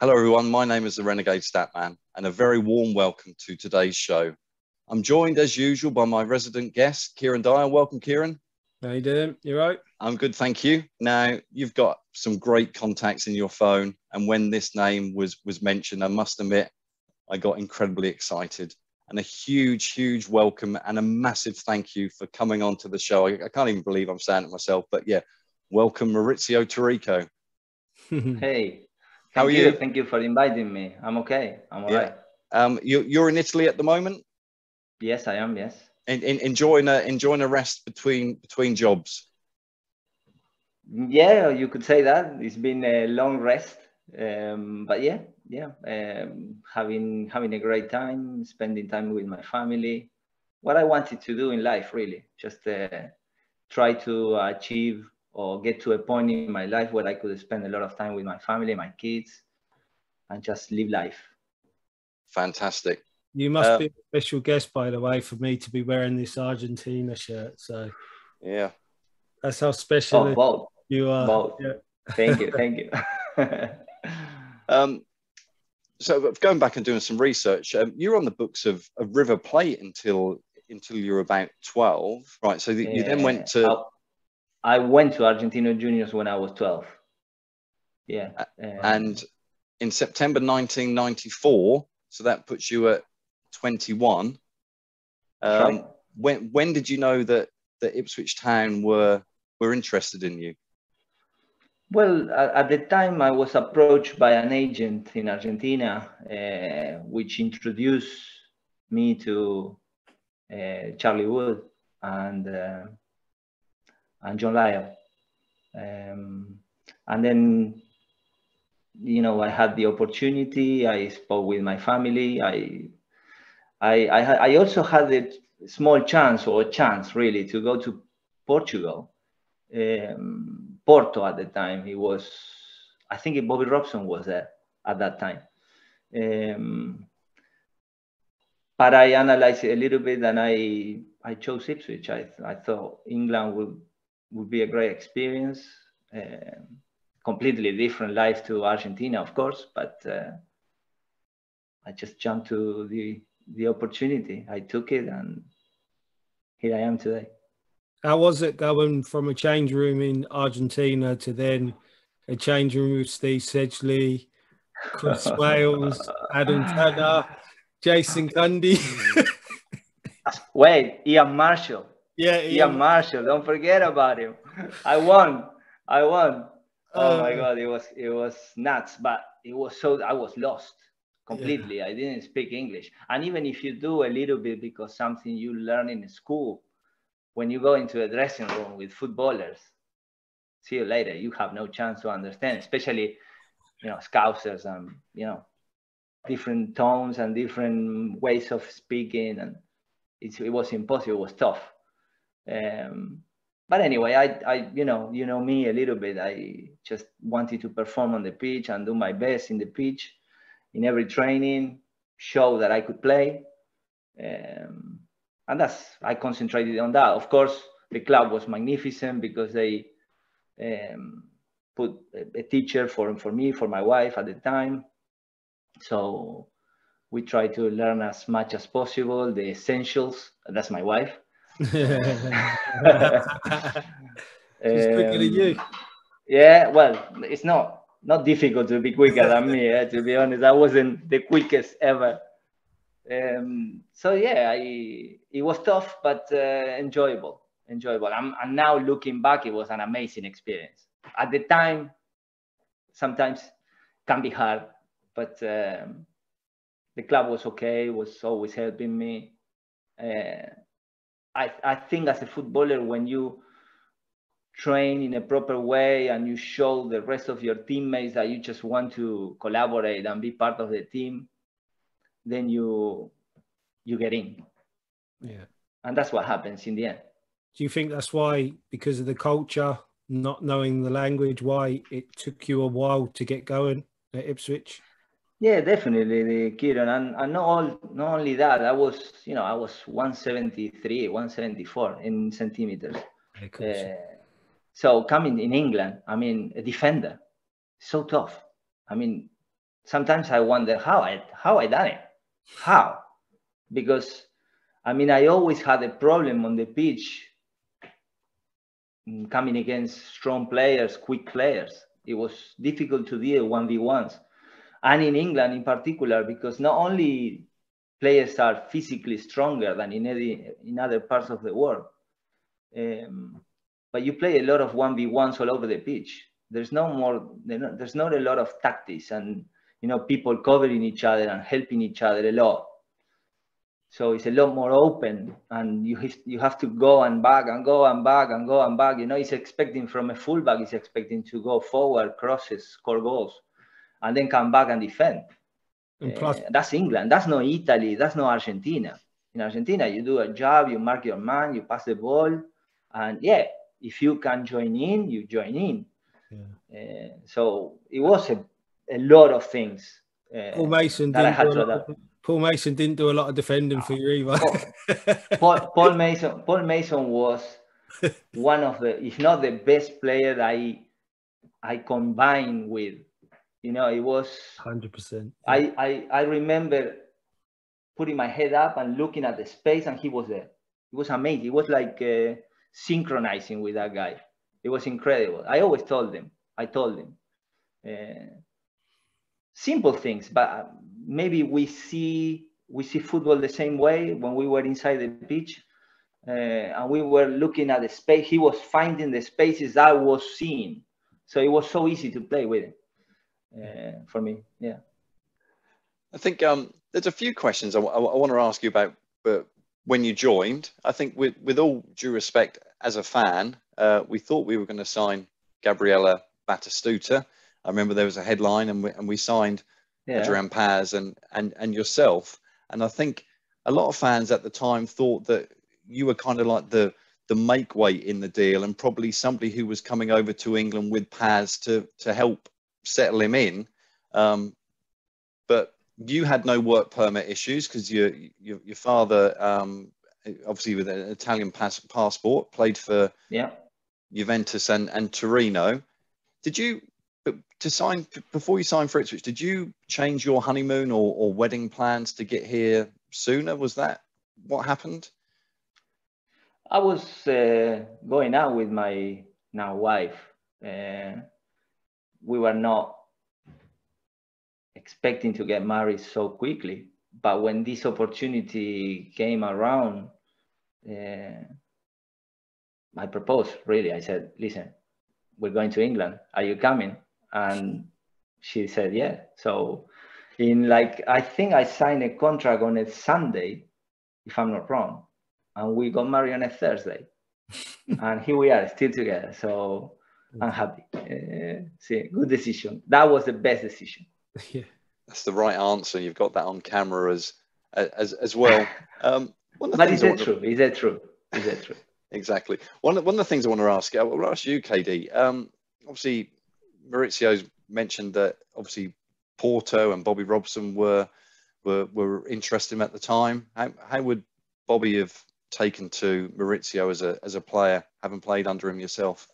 Hello, everyone. My name is the Renegade Statman, and a very warm welcome to today's show. I'm joined, as usual, by my resident guest, Kieron Dyer. Welcome, Kieron. How you doing? You right? I'm good, thank you. Now, you've got some great contacts in your phone, and when this name was was mentioned, I must admit, I got incredibly excited. And a huge, huge welcome and a massive thank you for coming on to the show. I, I can't even believe I'm saying it myself, but yeah, welcome, Mauricio Taricco. hey, how are you? you? Thank you for inviting me. I'm okay. I'm all yeah. right. Um, you, you're in Italy at the moment. Yes, I am. Yes. In, in, enjoying a enjoying a rest between between jobs. Yeah, you could say that. It's been a long rest, um, but yeah, yeah, um, having having a great time, spending time with my family. What I wanted to do in life, really, just uh, try to achieve or get to a point in my life where I could spend a lot of time with my family, my kids, and just live life. Fantastic. You must um, be a special guest, by the way, for me to be wearing this Argentina shirt. So, yeah, that's how special oh, you are. Yeah. Thank you, thank you. um, so going back and doing some research, um, you were on the books of, of, River Plate until until you were about twelve, right? So you then went to. I, I went to Argentino Juniors when I was twelve. Yeah. and in September 1994, so that puts you at 21. Um, when when did you know that that Ipswich Town were were interested in you? Well, at the time, I was approached by an agent in Argentina, uh, which introduced me to uh, Charlie Wood and uh, and John Lyall. Um, and then, you know, I had the opportunity. I spoke with my family. I I I, I also had a small chance or a chance really to go to Portugal. Um, Porto at the time. He was, I think Bobby Robson was there at that time. Um, but I analyzed it a little bit and I, I chose Ipswich. I, I thought England would, would be a great experience. Uh, completely different life to Argentina, of course, but uh, I just jumped to the, the opportunity. I took it and here I am today. How was it going from a change room in Argentina to then a change room with Steve Sedgley, Chris Swailes, Adam Tanner, Jason Gundy? Wait, Ian Marshall. Yeah, Ian, Ian Marshall. Don't forget about him. I won. I won. Oh uh, my god, it was it was nuts, but it was so I was lost completely. Yeah. I didn't speak English, and even if you do a little bit because something you learn in school, when you go into a dressing room with footballers, see you later, you have no chance to understand, especially, you know, scousers and, you know, different tones and different ways of speaking. And it was impossible, it was tough. Um, but anyway, I, I, you know, you know me a little bit. I just wanted to perform on the pitch and do my best in the pitch, in every training, show that I could play. Um, and that's I concentrated on that. Of course, the club was magnificent because they um, put a, a, teacher for for me, for my wife at the time. So we try to learn as much as possible the essentials. That's my wife. She's quicker than you. Yeah, well, it's not not difficult to be quicker than me. Eh, to be honest, I wasn't the quickest ever um, so yeah, I, it was tough, but uh, enjoyable, enjoyable. I'm, and now looking back, it was an amazing experience. At the time, sometimes can be hard, but um, the club was okay, was always helping me. Uh, I, I think as a footballer, when you train in a proper way and you show the rest of your teammates that you just want to collaborate and be part of the team, then you you get in. Yeah. And that's what happens in the end. Do you think that's why, because of the culture, not knowing the language, why it took you a while to get going at Ipswich? Yeah, definitely, the Kieron, and, and not all, not only that. I was, you know, I was 173, 174 in centimeters. Uh, so coming in England, I mean, a defender, so tough. I mean, sometimes I wonder how I how I done it, how, because I mean I always had a problem on the pitch mm, coming against strong players, quick players. It was difficult to deal one v ones, and in England in particular because not only players are physically stronger than in any, in other parts of the world, um, but you play a lot of one v ones all over the pitch. There's no more. There's not a lot of tactics and you know people covering each other and helping each other a lot. So it's a lot more open, and you you have to go and back and go and back and go and back. You know, he's expecting from a fullback, he's expecting to go forward, crosses, score goals, and then come back and defend. And plus, uh, that's England. That's not Italy. That's not Argentina. In Argentina, you do a job, you mark your man, you pass the ball, and yeah, if you can join in, you join in. Yeah. Uh, so it was a, a lot of things. Uh, Paul Mason that I had to adapt. Paul Mason didn't do a lot of defending for you either. Paul, Paul, Mason, Paul Mason was one of the, if not the best player that I, I combined with. You know, it was hundred percent. I, I I remember putting my head up and looking at the space, and he was there. It was amazing. It was like uh, synchronizing with that guy. It was incredible. I always told them. I told them. Uh, simple things, but maybe we see we see football the same way when we were inside the pitch uh, and we were looking at the space. He was finding the spaces I was seeing, so it was so easy to play with him uh, for me. Yeah. I think um, there's a few questions I, want to ask you about, but when you joined, I think with with all due respect, as a fan, uh, we thought we were going to sign Gabriella Batistuta. I remember there was a headline, and we, and we signed yeah. Adrian Paz and, and, and yourself. And I think a lot of fans at the time thought that you were kind of like the the make weight in the deal and probably somebody who was coming over to England with Paz to to help settle him in. Um, but you had no work permit issues because your, your, your father um, obviously with an Italian pass, passport played for yeah. Juventus and, and Torino. Did you to sign before you signed for Ipswich, did you change your honeymoon or, or wedding plans to get here sooner? Was that what happened? I was uh, going out with my now wife. Uh, we were not expecting to get married so quickly, but when this opportunity came around, uh, I proposed. Really, I said, "Listen, we're going to England. Are you coming?" and she said yeah so in like i think i signed a contract on a sunday if i'm not wrong and we got married on a thursday and here we are still together so i'm happy. Uh, see good decision. That was the best decision. Yeah. That's the right answer. You've got that on camera as as as well. Um but is that true? To... is that true? Is that true? Exactly. One, one of the things i want to ask I will ask you kd um obviously Mauricio's mentioned that obviously Porto and Bobby Robson were were, were interested at the time. How, how would Bobby have taken to Maurizio as a as a player, having played under him yourself?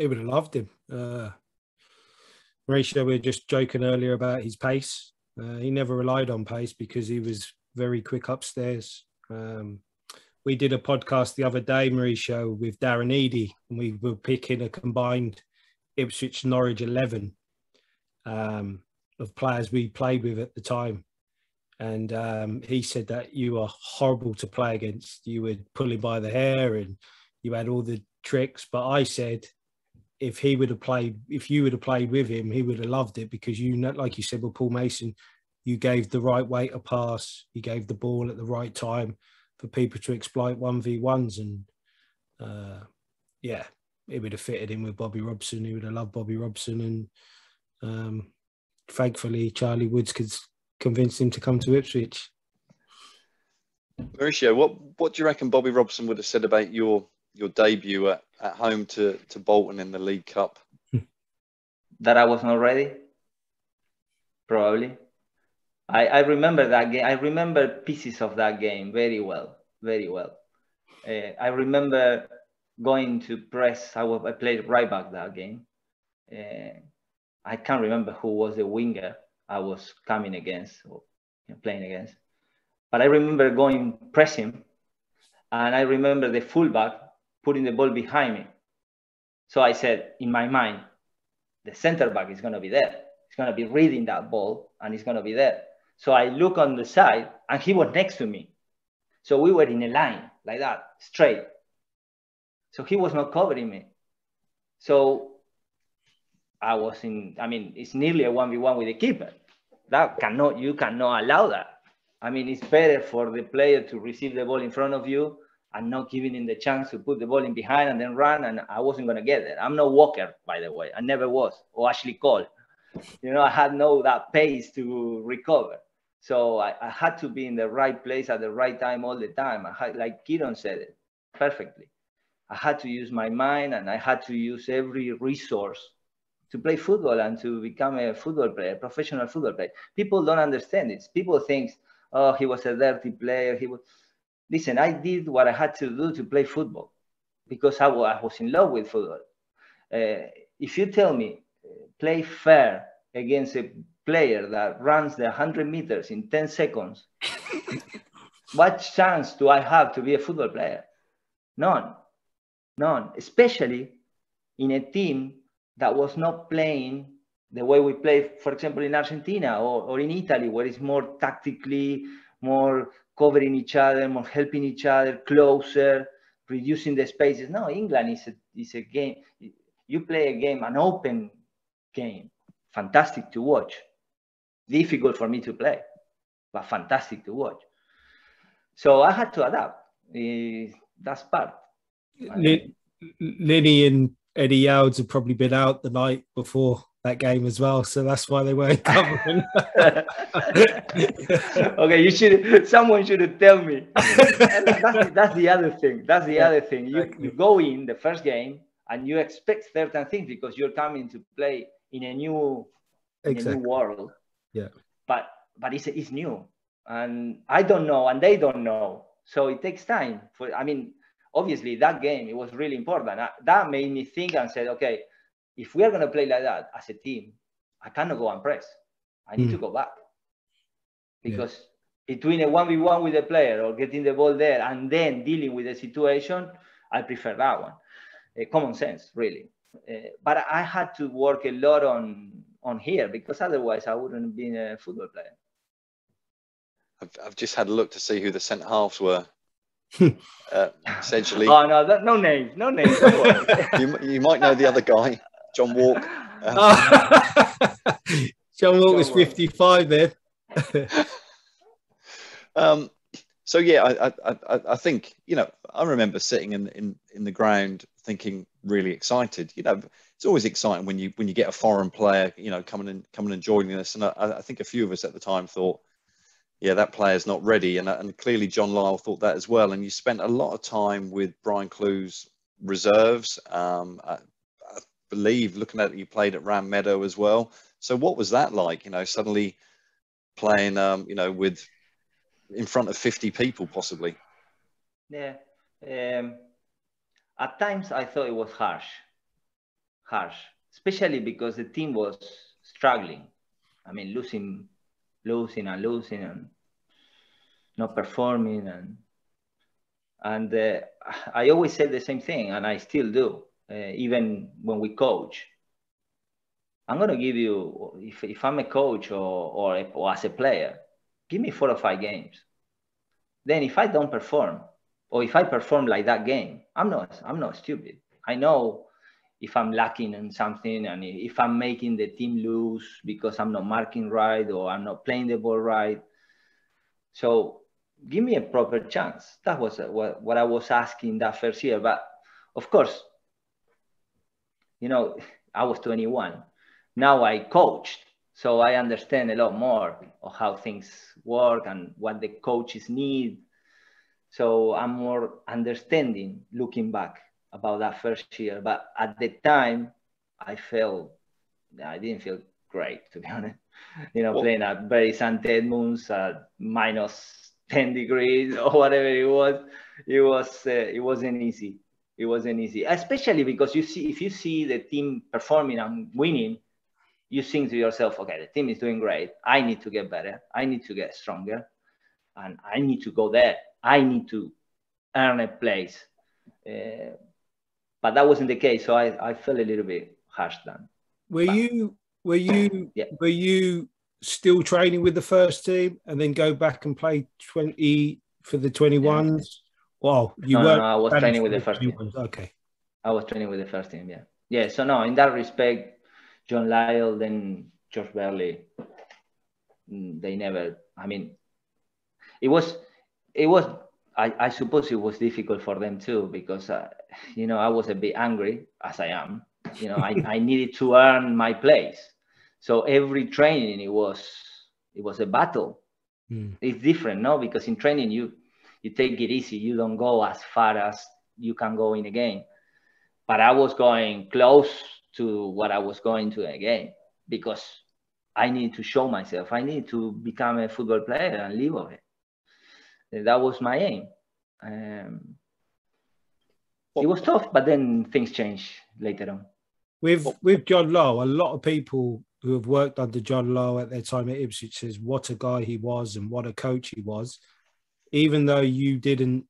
He would have loved him. Uh, we were just joking earlier about his pace. Uh, he never relied on pace because he was very quick upstairs. Um, we did a podcast the other day, Mauricio, with Darren Eadie, and we were picking a combined Ipswich Norwich 11 um, of players we played with at the time. And um, he said that you were horrible to play against. You would pull him by the hair and you had all the tricks. But I said, if he would have played, if you would have played with him, he would have loved it because you know, like you said with Paul Mason, you gave the right way to pass, you gave the ball at the right time for people to exploit 1v1s. And uh, yeah, he would have fitted in with Bobby Robson. He would have loved Bobby Robson, and um, thankfully Charlie Woods could convince him to come to Ipswich. Mauricio, what what do you reckon Bobby Robson would have said about your your debut at, at home to, to Bolton in the League Cup? that I was not ready. Probably. I, I remember that game. I remember pieces of that game very well, very well. Uh, I remember going to press. I, was, I played right back that game. Uh, I can't remember who was the winger I was coming against or playing against. But I remember going pressing, and I remember the fullback putting the ball behind me. So I said in my mind, the center back is going to be there. He's going to be reading that ball, and he's going to be there. So I look on the side, and he was next to me. So we were in a line like that, straight. So he was not covering me. So I was in, I mean, it's nearly a 1v1 with the keeper. That cannot, you cannot allow that. I mean, it's better for the player to receive the ball in front of you and not giving him the chance to put the ball in behind and then run. And I wasn't going to get it. I'm no Walker, by the way. I never was, or Ashley Cole. You know, I had no that pace to recover. So I, I had to be in the right place at the right time all the time. I had, like Kieron said it perfectly. I had to use my mind and I had to use every resource to play football and to become a football player, professional football player. People don't understand this. People think, oh, he was a dirty player. He was. Listen, I did what I had to do to play football because I was in love with football. Uh, if you tell me play fair against a player that runs the 100 meters in 10 seconds, what chance do I have to be a football player? None. None. Especially in a team that was not playing the way we play, for example, in Argentina or, or in Italy, where it's more tactically, more covering each other, more helping each other, closer, reducing the spaces. No, England is a, is a game. You play a game, an open game, fantastic to watch. Difficult for me to play, but fantastic to watch. So I had to adapt. Uh, that's part. Lenny and Eddie Youds had probably been out the night before that game as well, so that's why they weren't covering. okay, you should. Someone should tell me. that's, that's, the other thing. That's the other thing. You you go in the first game and you expect certain things because you're coming to play in a new exactly. in a new world. Yeah. But but it's it's new, and I don't know, and they don't know, so it takes time. For I mean, obviously that game it was really important. Uh, that made me think and said, okay, if we are going to play like that as a team, I cannot go and press. I need mm. to go back because yeah. between a one v one with the player or getting the ball there and then dealing with the situation, I prefer that one. Uh, common sense, really. Uh, but I had to work a lot on on here because otherwise I wouldn't have been a football player. I've, I've just had a look to see who the centre halves were. uh, essentially. Oh no, that, no names, no names. you, you might know the other guy, John Wark. Uh, John Wark was 55 then. um, so yeah, I, I, I think you know I remember sitting in, in in the ground thinking really excited. You know, it's always exciting when you when you get a foreign player, you know, coming and coming and joining us. And I, I think a few of us at the time thought, yeah, that player's not ready. And, and clearly John Lyall thought that as well. And you spent a lot of time with Bryan Klug's reserves. Um, believe looking at it, you played at Ram Meadow as well. So what was that like? You know, suddenly playing, um, you know, with in front of 50 people possibly. Yeah. Um, at times I thought it was harsh, harsh, especially because the team was struggling. I mean, losing losing and losing and not performing and and uh, I always said the same thing and I still do uh, even when we coach I'm gonna give you if, if I'm a coach or, or, or as a player give me four or five games then if I don't perform or if I perform like that game I'm not I'm not stupid I know if I'm lacking in something and if I'm making the team lose because I'm not marking right or I'm not playing the ball right. So give me a proper chance. That was what, what I was asking that first year. But of course, you know, I was 21. Now I coached. So I understand a lot more of how things work and what the coaches need. So I'm more understanding looking back about that first year. But at the time, I felt I didn't feel great to be honest. You know, well, playing at Bury St Edmunds at minus ten degrees or whatever it was, it was uh, it wasn't easy. It wasn't easy, especially because you see if you see the team performing and winning, you think to yourself, okay, the team is doing great. I need to get better. I need to get stronger, and I need to go there. I need to earn a place. Uh, but that wasn't the case, so I, I felt a little bit harsh then. Were but, you were you yeah. were you still training with the first team and then go back and play twenty for the twenty ones? Well, you no, were. No, no, I was training with the first team. Okay. I was training with the first team. Yeah, yeah. So no, in that respect, John Lyall, then George Burley, mm, they never. I mean, it was, it was. I, I suppose it was difficult for them too because, uh, you know, I was a bit angry as I am. You know, I, I needed to earn my place. So every training it was it was a battle. Mm. It's different, no? Because in training you you take it easy. You don't go as far as you can go in a game. But I was going close to what I was going to a game because I need to show myself. I need to become a football player and live of it. That was my aim. Um, it was tough, but then things changed later on. With with John Lyall, a lot of people who have worked under John Lyall at their time at Ipswich says what a guy he was and what a coach he was. Even though you didn't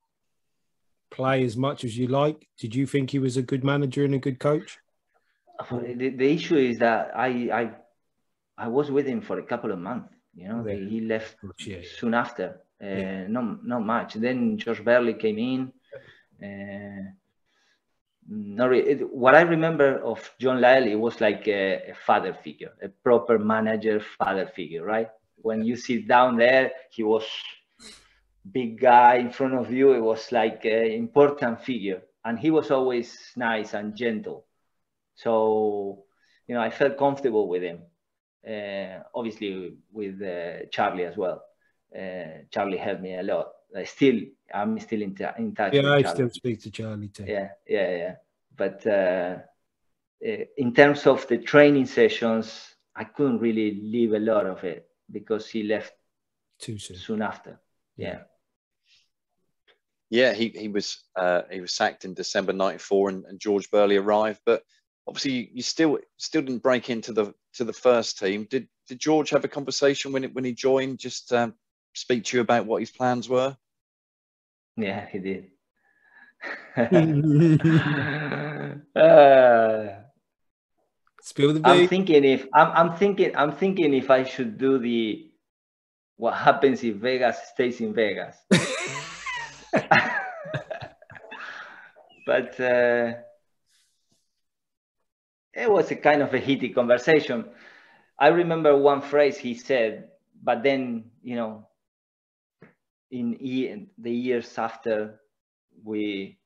play as much as you like, did you think he was a good manager and a good coach? The, the issue is that I, I I was with him for a couple of months. You know, Yeah. he left Yeah, soon after. Uh, Yeah. Not not much. Then George Burley came in. Uh, not re- it, what I remember of John Lyall, it was like a, a father figure, a proper manager father figure, right? When you sit down there, he was big guy in front of you. It was like an important figure, and he was always nice and gentle. So, you know, I felt comfortable with him. Uh, obviously, with uh, Charlie as well. Uh, Charlie helped me a lot. I still, I'm still in, t- in touch. Yeah, I Charlie still speak to Charlie too. yeah yeah yeah but uh, uh, in terms of the training sessions i couldn't really leave a lot of it because he left Too soon. soon after yeah Yeah, he he was uh, he was sacked in December '94, and, and George Burley arrived. But obviously, you, you still still didn't break into the to the first team. Did did George have a conversation when it, when he joined? Just um, speak to you about what his plans were. yeah he did uh, Spill the i'm thinking if I'm, I'm thinking i'm thinking if i should do the what happens if vegas stays in vegas but uh, it was a kind of a heated conversation. I remember one phrase he said, but then you know, in e- the years after, we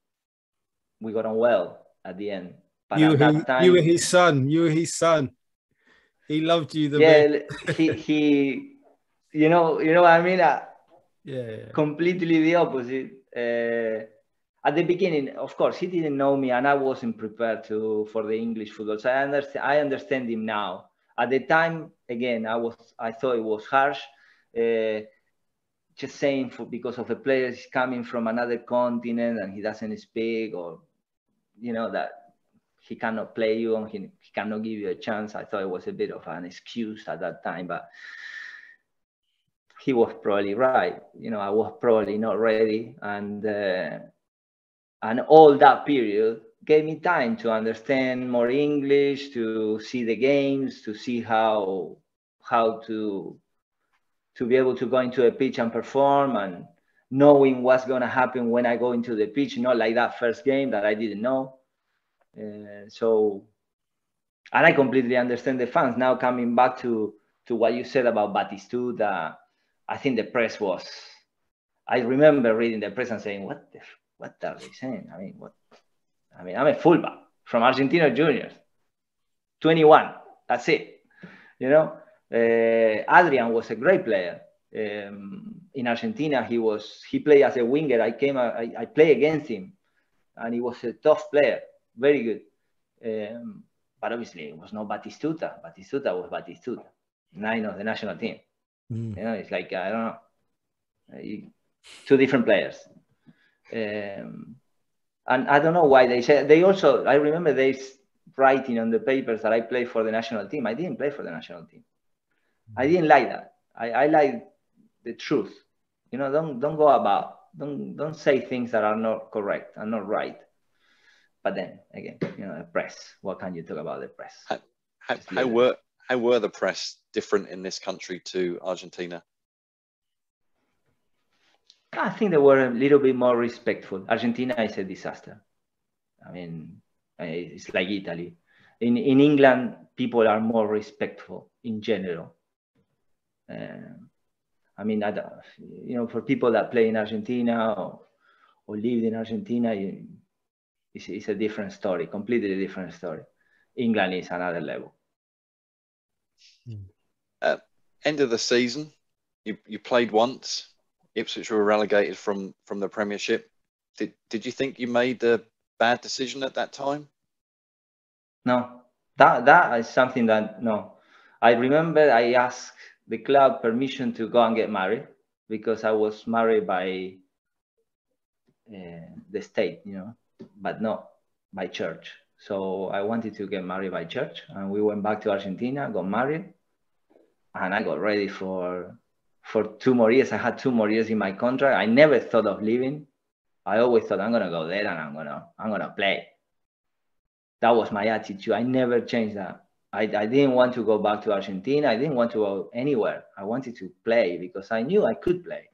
we got on well at the end. But you, at were time, you were his son. You were his son. He loved you the best. yeah, he he, you know, you know what I mean. Yeah. completely the opposite. Uh, at the beginning, of course, he didn't know me, and I wasn't prepared to for the English football. So I understand. I understand him now. At the time, again, I was. I thought it was harsh. Uh, just saying for because of the players coming from another continent and he doesn't speak, or you know that he cannot play you and he, he cannot give you a chance. I thought it was a bit of an excuse at that time, but he was probably right. You know, I was probably not ready, and uh, and all that period gave me time to understand more English, to see the games, to see how how to to be able to go into a pitch and perform, and knowing what's going to happen when I go into the pitch. Not like that first game that I didn't know. Uh, so, and I completely understand the fans now coming back to to what you said about Batistuta. I think the press was. I remember reading the press and saying, "What the, what are they saying?" I mean, what? I mean, I'm a fullback from Argentina Juniors, 21. That's it. You know, uh, Adrian was a great player um, in Argentina. He was he played as a winger. I came, I, I played against him, and he was a tough player, very good. Um, but obviously, it was not Batistuta. Batistuta was Batistuta, nine of the national team. Mm. You know, it's like I don't know, you- two different players. Um, and I don't know why they said they also. I remember they s- writing on the papers that I play for the national team. I didn't play for the national team. I didn't like that. I, I like the truth. You know, don't don't go about don't don't say things that are not correct and not right. But then again, you know, the press. What can you talk about the press? I, how, how were how were the press different in this country to Argentina? I think they were a little bit more respectful. Argentina is a disaster. I mean, it's like Italy. In in England, people are more respectful in general. Uh, I mean, I you know, for people that play in Argentina or, or lived in Argentina, it's, it's a different story, completely different story. England is another level. Uh, end of the season, you, you played once. Ipswich were relegated from from the Premiership. Did did you think you made the bad decision at that time? No, that that is something that no. I remember I asked the club permission to go and get married because I was married by uh, the state, you know, but not by church. So I wanted to get married by church, and we went back to Argentina, got married, and I got ready for for two more years. I had two more years in my contract. I never thought of leaving. I always thought I'm gonna go there and I'm gonna I'm gonna play. That was my attitude. I never changed that. I, I didn't want to go back to Argentina. I didn't want to go anywhere. I wanted to play because I knew I could play.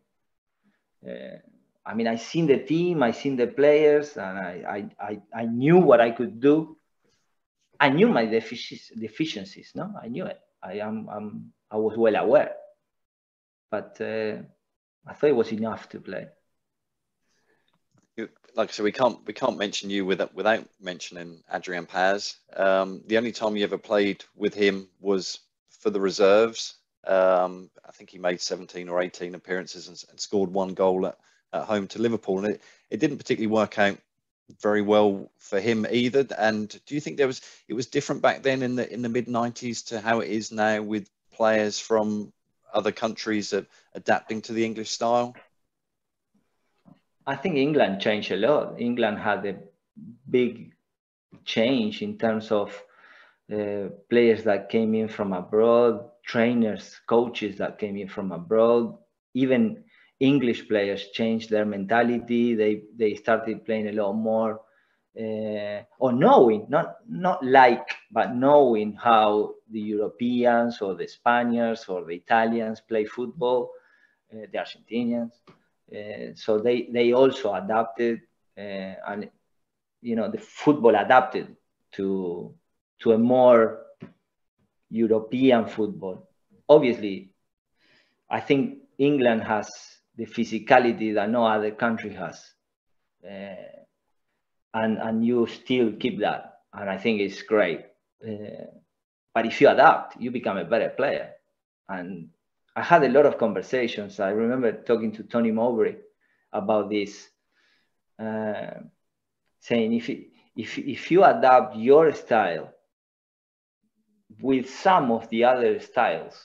Uh, I mean, I seen the team, I seen the players, and I, I, I, I knew what I could do. I knew my deficiencies. No, I knew it. I am, I'm, I was well aware, but uh, I thought it was enough to play like I said, we can't we can't mention you without without mentioning Adrian Paz. Um, the only time you ever played with him was for the reserves. Um, I think he made 17 or 18 appearances and, and, scored one goal at, at home to Liverpool, and it, it didn't particularly work out very well for him either. And do you think there was it was different back then in the in the mid 90s to how it is now with players from other countries adapting to the English style? I think England changed a lot. England had a big change in terms of uh, players that came in from abroad, trainers, coaches that came in from abroad, even English players changed their mentality. They they started playing a lot more, uh, or knowing not not like, but knowing how the Europeans or the Spaniards or the Italians play football, uh, the Argentinians. Uh, so they they also adapted uh, and you know the football adapted to to a more European football. Obviously, I think England has the physicality that no other country has, uh, and and you still keep that, and I think it's great. Uh, but if you adapt, you become a better player, and I had a lot of conversations. I remember talking to Tony Mowbray about this, uh, saying if, if, if you adapt your style with some of the other styles,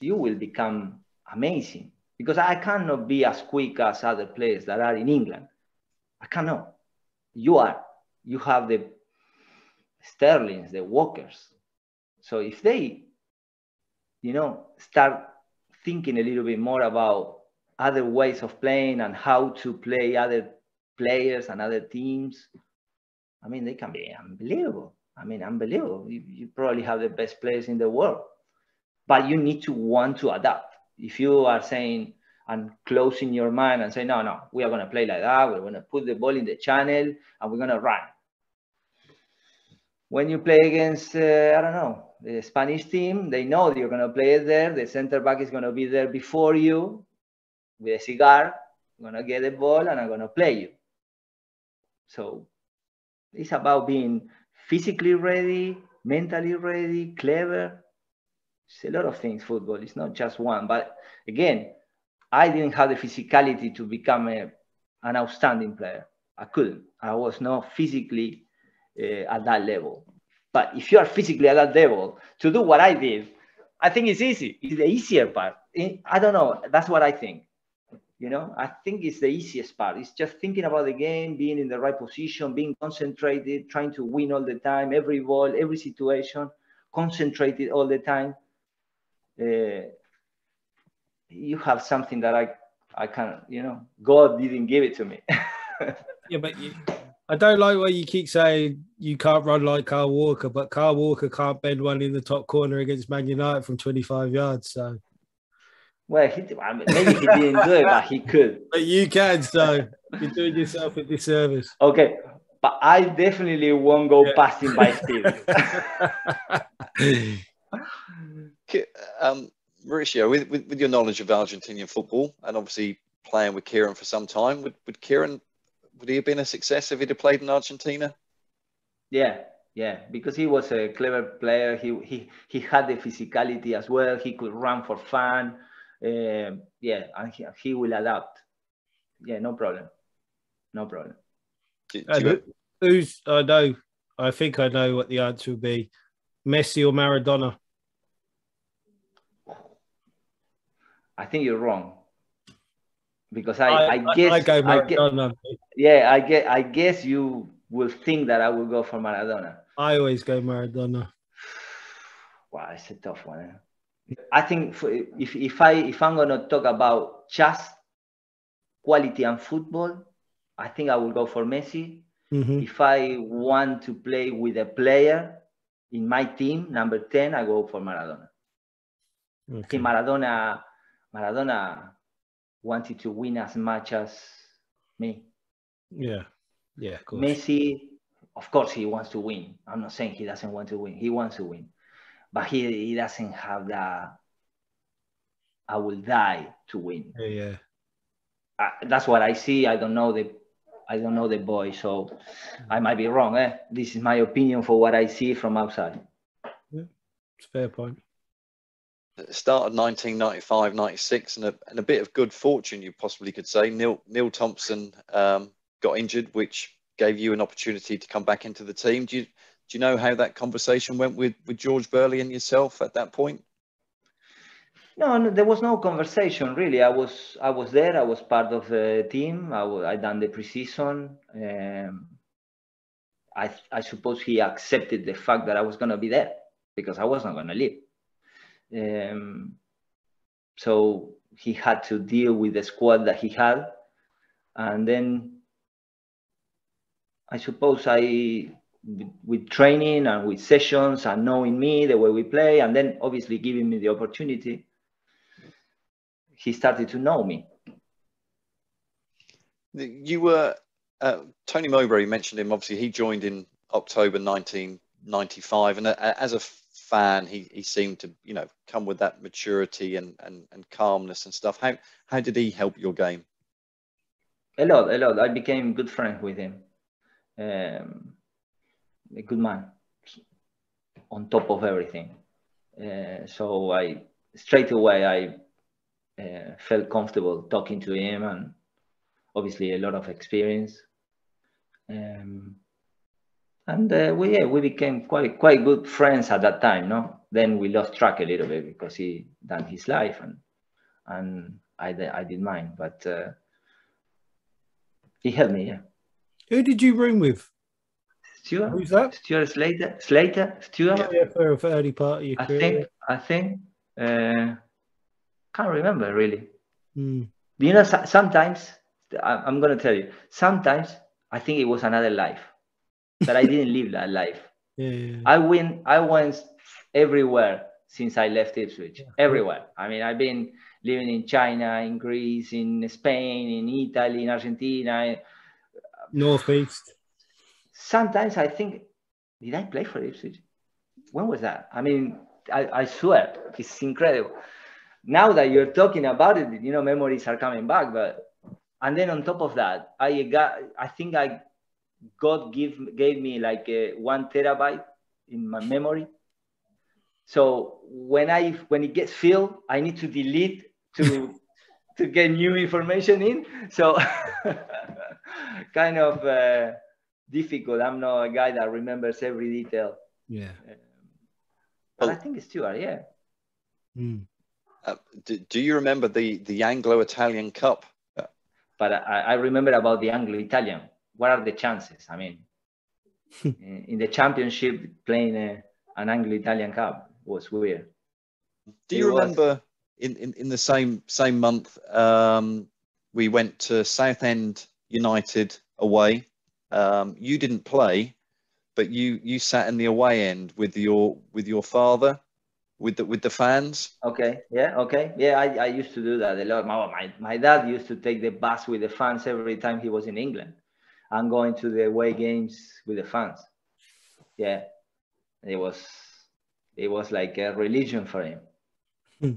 you will become amazing. Because I cannot be as quick as other players that are in England. I cannot. You are. You have the Sterlings, the Walkers. So if they, you know, start thinking a little bit more about other ways of playing and how to play other players and other teams. I mean, they can be unbelievable. I mean, unbelievable. You, you, probably have the best players in the world, but you need to want to adapt. If you are saying and closing your mind and say, no, no, we are going to play like that. We're going to put the ball in the channel and we're going to run. When you play against, uh, I don't know, the Spanish team, they know you're going to play it there. The center back is going to be there before you with a cigar. I'm going to get the ball and I'm going to play you. So it's about being physically ready, mentally ready, clever. It's a lot of things, football. It's not just one. But again, I didn't have the physicality to become a, an outstanding player. I couldn't. I was not physically uh, at that level. But if you are physically at that level, to do what I did, I think it's easy. It's the easier part. I don't know. That's what I think. You know, I think it's the easiest part. It's just thinking about the game, being in the right position, being concentrated, trying to win all the time, every ball, every situation, concentrated all the time. Uh, you have something that I, I can't. you know, God didn't give it to me. yeah, but you, I don't like what you keep saying you can't run like Kyle Walker, but Kyle Walker can't bend one in the top corner against Man United from 25 yards. So, well, he, I mean, maybe he didn't do it, but he could. But you can, so you're doing yourself a disservice. Okay, but I definitely won't go yeah. past him by speed. Um, Mauricio, with, with, with, your knowledge of Argentinian football and obviously playing with Kieron for some time, would, would Kieron would he have been a success if he'd have played in Argentina? Yeah, yeah, because he was a clever player. He he he had the physicality as well. He could run for fun. Uh, yeah, and he, he will adapt. Yeah, no problem, no problem. Do, do you... who's I know? I think I know what the answer would be: Messi or Maradona. I think you're wrong because I, I, I guess I, go Maradona. I yeah, I get I guess you will think that I will go for Maradona. I always go Maradona. Wow, it's a tough one. Eh? I think for, if if I if I'm gonna talk about just quality and football, I think I will go for Messi. Mm-hmm. If I want to play with a player in my team, number 10, I go for Maradona. Okay. I think Maradona Maradona wanted to win as much as me. Yeah, yeah. Of Messi, of course, he wants to win. I'm not saying he doesn't want to win. He wants to win, but he he doesn't have that. I will die to win. Yeah, yeah. Uh, that's what I see. I don't know the, I don't know the boy, so I might be wrong. Eh? This is my opinion for what I see from outside. Yeah, it's fair point start of 1995 96 and a, and a bit of good fortune you possibly could say neil neil thompson um, got injured which gave you an opportunity to come back into the team. Do you do you know how that conversation went with with george burley and yourself at that point? No, no there was no conversation really. I was i was there. I was part of the team. I, I done the preseason. Um, I, I suppose he accepted the fact that i was going to be there because i was not going to leave um, so he had to deal with the squad that he had. And then I suppose I, with, training and with sessions and knowing me, the way we play, and then obviously giving me the opportunity, he started to know me. You were, uh, Tony Mowbray mentioned him, obviously, he joined in October 1995. And uh, as a fan, he, he seemed to, you know, come with that maturity and, and, and calmness and stuff. How, how did he help your game? A lot, a lot. I became good friends with him. Um, a good man on top of everything. Uh, so I straight away I uh, felt comfortable talking to him and obviously a lot of experience. Um, and uh, we yeah, we became quite quite good friends at that time. No, then we lost track a little bit because he done his life and and I I did mine, but uh, he helped me. Yeah. Who did you room with? Stuart. Who's that? Stuart Slater. Slater. Stuart. Yeah, yeah for, for early part of your I career. think. I think. Uh, can't remember really. Mm. You know, sometimes I'm going to tell you. Sometimes I think it was another life that I didn't live that life. Yeah, yeah, I went I went everywhere since I left Ipswich. Everywhere. I mean, I've been living in China, in Greece, in Spain, in Italy, in Argentina. Northeast. Sometimes I think, did I play for Ipswich? When was that? I mean, I, I swear, it's incredible. Now that you're talking about it, you know, memories are coming back. But and then on top of that, I got, I think I God give, gave me like a one terabyte in my memory. So when I when it gets filled, I need to delete to to get new information in. So kind of uh, difficult. I'm not a guy that remembers every detail. Yeah. Um, but I think it's Stuart. Yeah. Mm. Uh, do, do, you remember the the Anglo-Italian Cup but I, I remember about the Anglo-Italian. What are the chances? I mean, in, in the championship, playing a, an Anglo-Italian Cup was weird. Do you it remember was... in, in, in the same same month um, we went to Southend United away? Um, you didn't play, but you you sat in the away end with your with your father with the with the fans okay yeah okay yeah i, I used to do that a lot my, my, my dad used to take the bus with the fans every time he was in england and going to the away games with the fans. Yeah. It was it was like a religion for him. Hmm.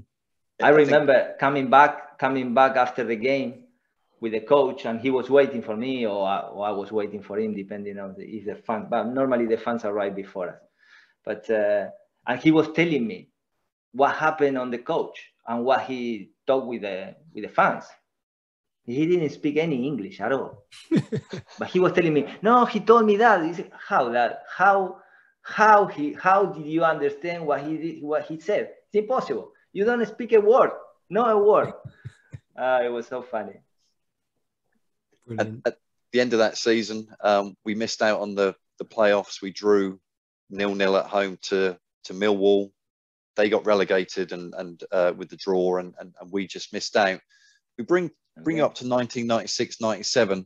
i remember coming back coming back after the game with the coach and he was waiting for me or I, or I was waiting for him depending on the, if the fans but normally the fans arrive before us. But uh, and he was telling me what happened on the coach and what he talked with the with the fans he didn't speak any english at all. But he was telling me no he told me that. He said, how that? How how he how did you understand what he did, what he said? It's impossible. You don't speak a word no a word. Uh, it was so funny. At, at, the end of that season, um, we missed out on the the playoffs. We drew nil nil at home to to Millwall. They got relegated and and uh, with the draw, and, and, and we just missed out. We bring bring you up to 1996, 97,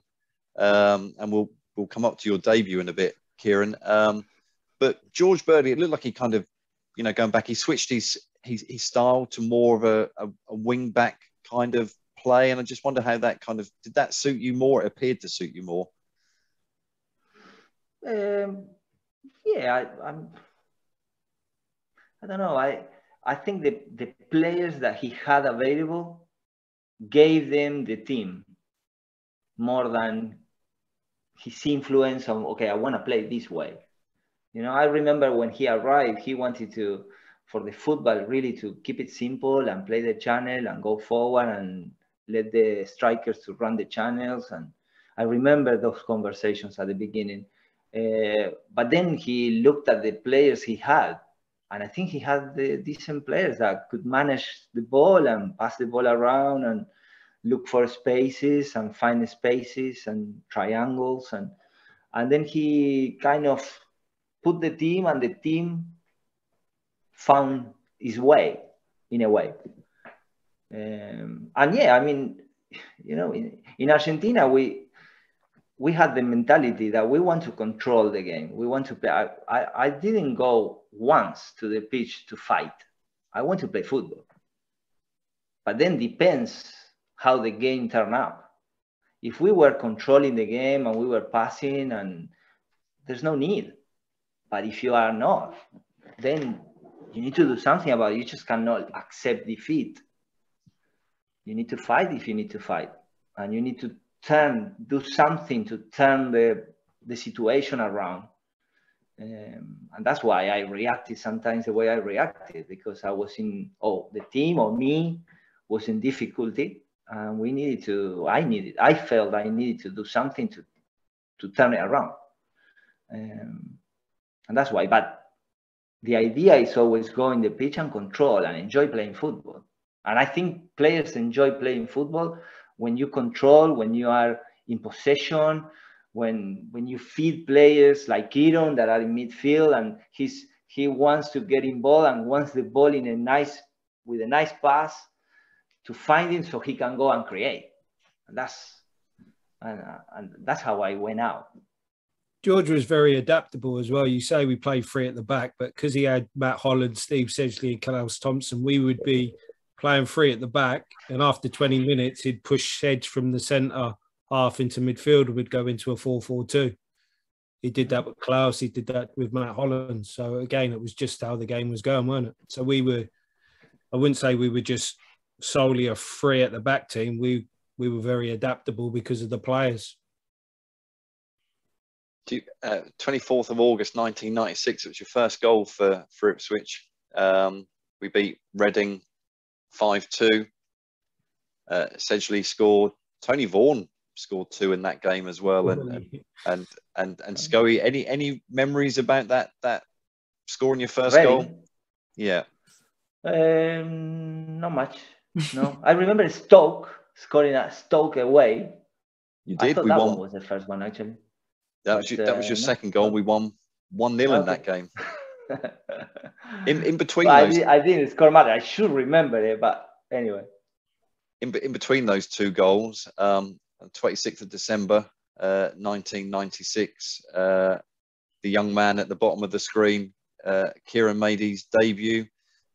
um, and we'll we'll come up to your debut in a bit, Kieron. Um, but George Burley, it looked like he kind of, you know, going back, he switched his his, his style to more of a, a, a wing back kind of play, and I just wonder how that kind of did that suit you more? It appeared to suit you more. Um, yeah, I, I'm. I don't know. I I think the the players that he had available gave them the team more than his influence on. Okay, I want to play this way. You know, I remember when he arrived, he wanted to for the football really to keep it simple and play the channel and go forward and let the strikers to run the channels. And I remember those conversations at the beginning. Uh, but then he looked at the players he had, and I think he had the decent players that could manage the ball and pass the ball around and look for spaces and find spaces and triangles and and then he kind of put the team and the team found his way in a way. Um, and yeah, I mean, you know, in, in Argentina, we we had the mentality that we want to control the game. We want to play. I, I, I didn't go once to the pitch to fight. I want to play football. But then depends how the game turned out. If we were controlling the game and we were passing, and there's no need. But if you are not, then you need to do something about it. You just cannot accept defeat you need to fight if you need to fight and you need to turn do something to turn the the situation around. Um, and that's why i reacted sometimes the way i reacted because i was in oh the team or me was in difficulty and we needed to i needed i felt i needed to do something to to turn it around. Um, and that's why but the idea is always go in the pitch and control and enjoy playing football. And I think players enjoy playing football when you control, when you are in possession, when when you feed players like Kieron that are in midfield and he's he wants to get involved and wants the ball in a nice with a nice pass to find him so he can go and create. And that's and, uh, and that's how I went out. George was very adaptable as well. You say we played three at the back, but because he had Matt Holland, Steve Sedgley, and Claus Thomsen, we would be playing free at the back, and after 20 minutes, he'd push Sedge from the centre half into midfield and we'd go into a 4 4 2. He did that with Claus, he did that with Matt Holland. So again, it was just how the game was going, weren't it? So we were, I wouldn't say we were just solely a free at the back team. We we were very adaptable because of the players. Uh, 24th of August 1996, it was your first goal for, for Ipswich. Um, we beat Reading 5 2. Uh, Sedgley scored. Tony Vaughan scored two in that game as well. And and and and, and Scoey, any any memories about that that scoring your first Ready? goal? Yeah. Um, not much. No, I remember Stoke scoring at Stoke away You did. we that won. was the first one actually. That was your, that was your uh, second goal. We won one 0 okay. in that game. in in between well, those, I, didn't score much. I should remember it, but anyway. In in between those two goals, um, 26th of December, uh, 1996, uh, the young man at the bottom of the screen, uh, Kieron made his debut.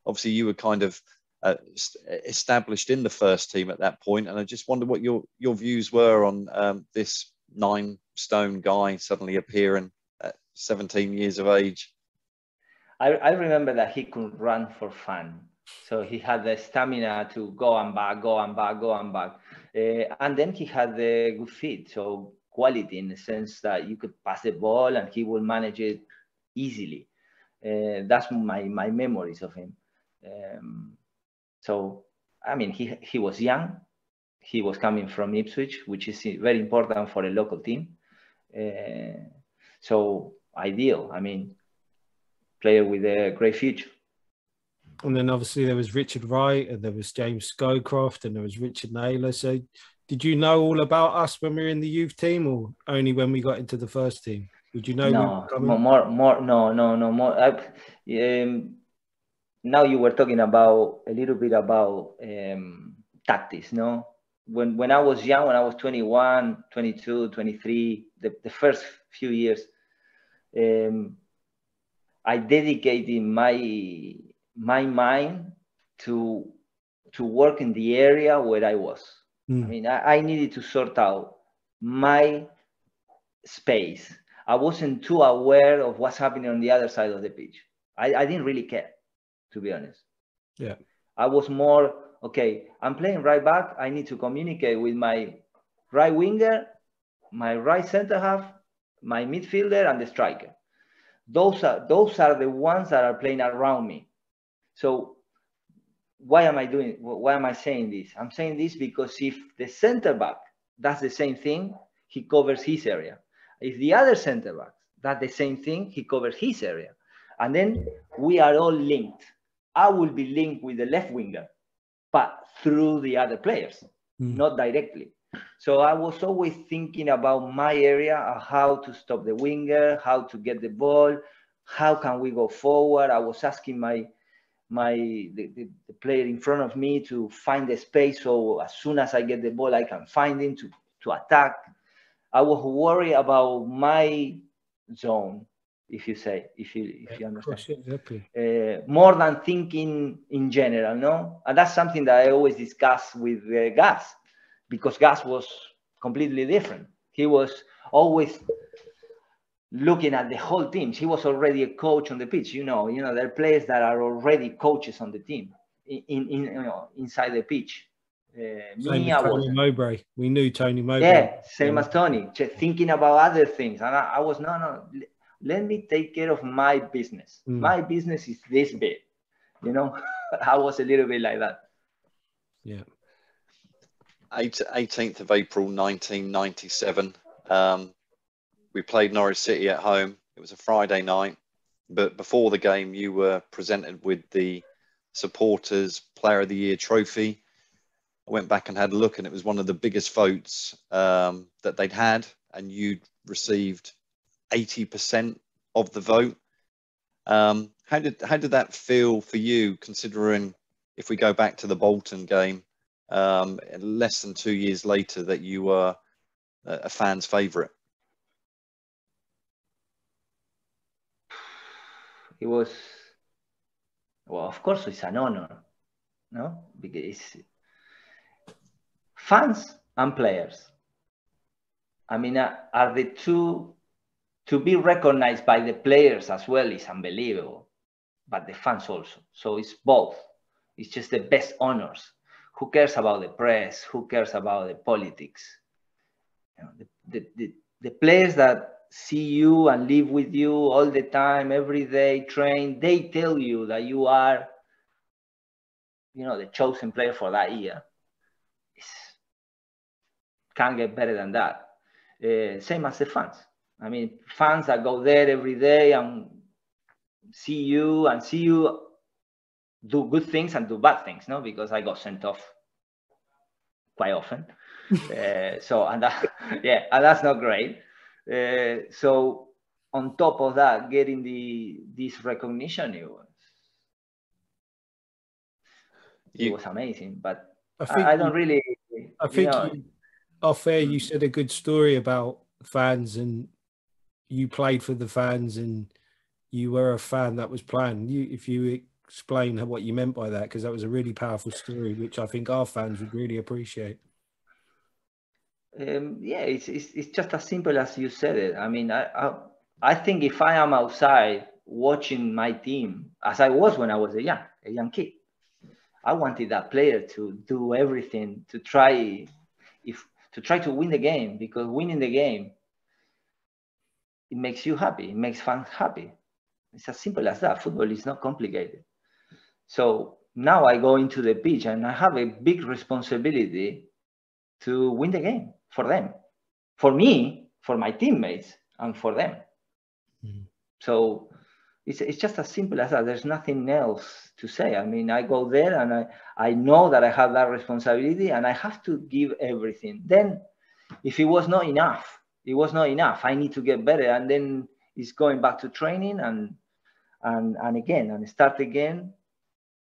Obviously, you were kind of uh, established in the first team at that point, and I just wonder what your your views were on um, this nine stone guy suddenly appearing at 17 years of age. I, I remember that he could run for fun. So he had the stamina to go and back, go and back, go and back. Uh, and then he had the good feet, so quality in the sense that you could pass the ball and he will manage it easily. Uh, that's my, my memories of him. Um, so, I mean, he, he was young. He was coming from Ipswich, which is very important for a local team. Uh, so ideal. I mean, player with a great future. And then obviously there was Richard Wright and there was James Scowcroft and there was Richard Naylor. So did you know all about us when we were in the youth team or only when we got into the first team? Would you know? No, we more, more, no, no, no, more. I, um, now you were talking about a little bit about um, tactics, no? When, when I was young, when I was 21, 22, 23, the, the first few years, um, I dedicated my my mind to to work in the area where I was. Mm. I mean, I, I needed to sort out my space. I wasn't too aware of what's happening on the other side of the pitch. I, I didn't really care, to be honest. Yeah. I was more, okay, I'm playing right back. I need to communicate with my right winger, my right center half, my midfielder, and the striker. Those are those are the ones that are playing around me. So why am I doing? Why am I saying this? I'm saying this because if the center back does the same thing, he covers his area. If the other center back does the same thing, he covers his area, and then we are all linked. I will be linked with the left winger, but through the other players, mm. not directly. So I was always thinking about my area, how to stop the winger, how to get the ball, how can we go forward. I was asking my my the, the, the, player in front of me to find the space so as soon as I get the ball I can find him to, to attack. I was worried about my zone, if you say, if you if you understand. Exactly. Uh, more than thinking in general, no? And that's something that I always discuss with uh, Gas because Gas was completely different. He was always looking at the whole team. He was already a coach on the pitch. You know, you know, there are players that are already coaches on the team in, in, in you know, inside the pitch. Uh, me, Tony Mowbray. We knew Tony Mowbray. Yeah, same yeah. as Tony. Just thinking about other things, and I, I, was no, no. Let me take care of my business. Mm. My business is this big. You know, I was a little bit like that. Yeah. 18th of April 1997. Um, we played Norwich City at home. It was a Friday night, but before the game, you were presented with the supporters Player of the Year trophy. I went back and had a look, and it was one of the biggest votes um, that they'd had, and you'd received 80% of the vote. Um, how did how did that feel for you, considering if we go back to the Bolton game, um, less than two years later, that you were a fan's favourite? it was well of course it's an honor no? Because fans and players. I mean uh, are the two to be recognized by the players as well is unbelievable but the fans also. So it's both. It's just the best honors who cares about the press who cares about the politics you know, the, the, the, the players that see you and live with you all the time, every day, train, they tell you that you are, you know, the chosen player for that year. It's, can't get better than that. Uh, same as the fans. I mean, fans that go there every day and see you and see you do good things and do bad things, no? Because I got sent off quite often. uh, so and that, yeah, and that's not great. Uh, so on top of that, getting the this recognition, it was it was amazing. But I, I, I don't you, really. I think you know, you, off air you said a good story about fans and you played for the fans and you were a fan that was playing. You, if you explain what you meant by that, because that was a really powerful story, which I think our fans would really appreciate. Um, yeah, it's, it's, it's just as simple as you said it. I mean, I, I, I think if I am outside watching my team, as I was when I was a young a young kid, I wanted that player to do everything to try if to try to win the game because winning the game it makes you happy, it makes fans happy. It's as simple as that. Football is not complicated. So now I go into the pitch and I have a big responsibility to win the game for them, for me, for my teammates, and for them. Mm-hmm. So it's, it's just as simple as that. There's nothing else to say. I mean, I go there and I, I know that I have that responsibility and I have to give everything. Then, if it was not enough, it was not enough. I need to get better. And then it's going back to training and and and again and start again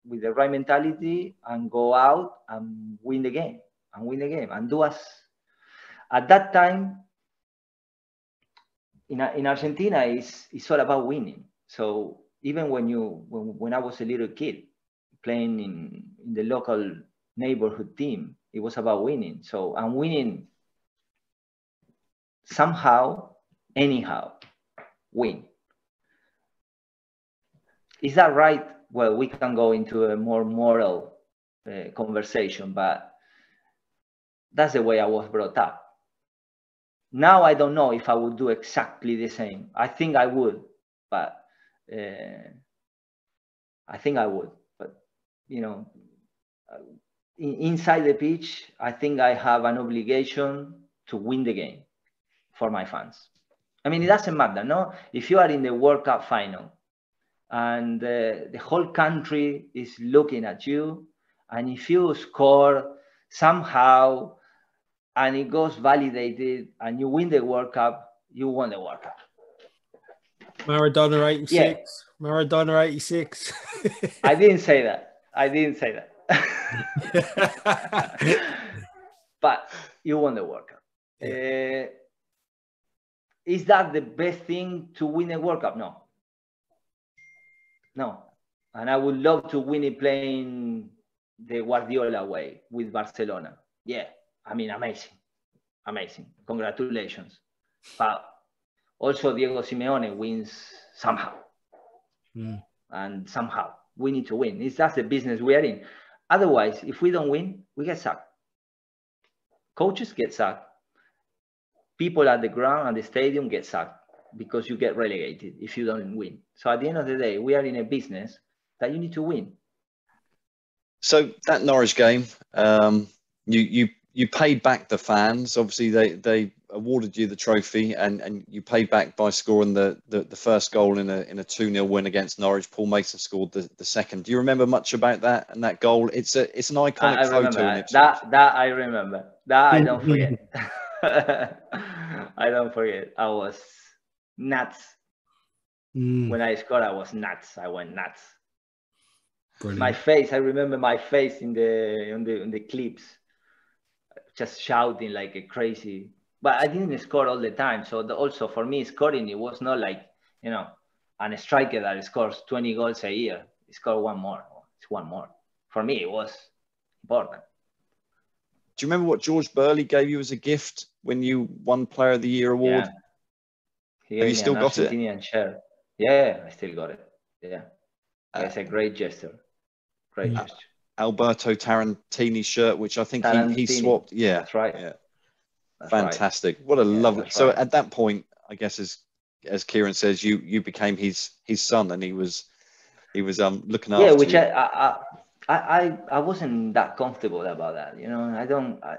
with the right mentality and go out and win the game and win the game and do us at that time in, in Argentina it's, it's all about winning. So even when you when, when I was a little kid playing in, in the local neighborhood team, it was about winning. So I'm winning somehow, anyhow, win. Is that right? Well, we can go into a more moral uh, conversation, but that's the way I was brought up. Now I don't know if I would do exactly the same. I think I would, but uh, I think I would. But you know, in, inside the pitch, I think I have an obligation to win the game for my fans. I mean, it doesn't matter, no? If you are in the World Cup final and uh, the whole country is looking at you, and if you score somehow and it goes validated and you win the World Cup, you won the World Cup. Maradona 86. Yeah. Maradona 86. I didn't say that. I didn't say that. but you won the World Cup. Yeah. Uh, is that the best thing to win a World Cup? No. No. And I would love to win it playing the Guardiola way with Barcelona. Yeah. I mean, amazing. Amazing. Congratulations. But also Diego Simeone wins somehow. Mm. And somehow we need to win. It's that's the business we are in. Otherwise, if we don't win, we get sacked. Coaches get sacked people at the ground and the stadium get sacked because you get relegated if you don't win. So at the end of the day, we are in a business that you need to win. So that Norwich game, um, you you you paid back the fans. Obviously, they they awarded you the trophy, and, and you paid back by scoring the, the, the first goal in a in a two 0 win against Norwich. Paul Mason scored the, the second. Do you remember much about that and that goal? It's a it's an iconic I, I photo. That. that that I remember. That I don't forget. I don't forget. I was nuts. Mm. When I scored, I was nuts. I went nuts. Brilliant. My face, I remember my face in the on the on the clips, just shouting like a crazy. But I didn't score all the time. So the, also for me, scoring it was not like you know, an striker that scores 20 goals a year. He scored one more. It's one more. For me, it was important. Do you remember what George Burley gave you as a gift when you won Player of the Year award? Yeah. Have you still got it? Share. Yeah, I still got it. Yeah. Uh, it's a great gesture. Great uh, gesture. Alberto Tarantini shirt, which I think he, he swapped. Yeah. That's right. Yeah. That's Fantastic. Right. What a yeah, lovely. So right. at that point, I guess as as Kieron says, you you became his his son, and he was he was um looking after. Yeah, which you. I, I I, I, I wasn't that comfortable about that. You know, I don't. I,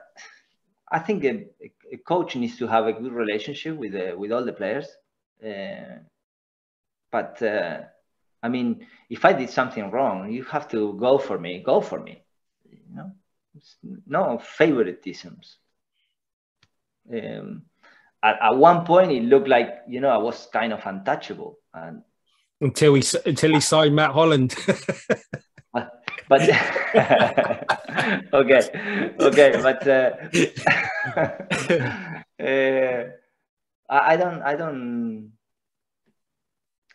I think a, a coach needs to have a good relationship with the, with all the players. Uh, but uh, I mean, if I did something wrong, you have to go for me. Go for me. You know, no favoritisms. Um, at, at one point, it looked like you know I was kind of untouchable, and until he until he signed Matt Holland. but okay, okay, but uh, uh, I, I don't, I don't,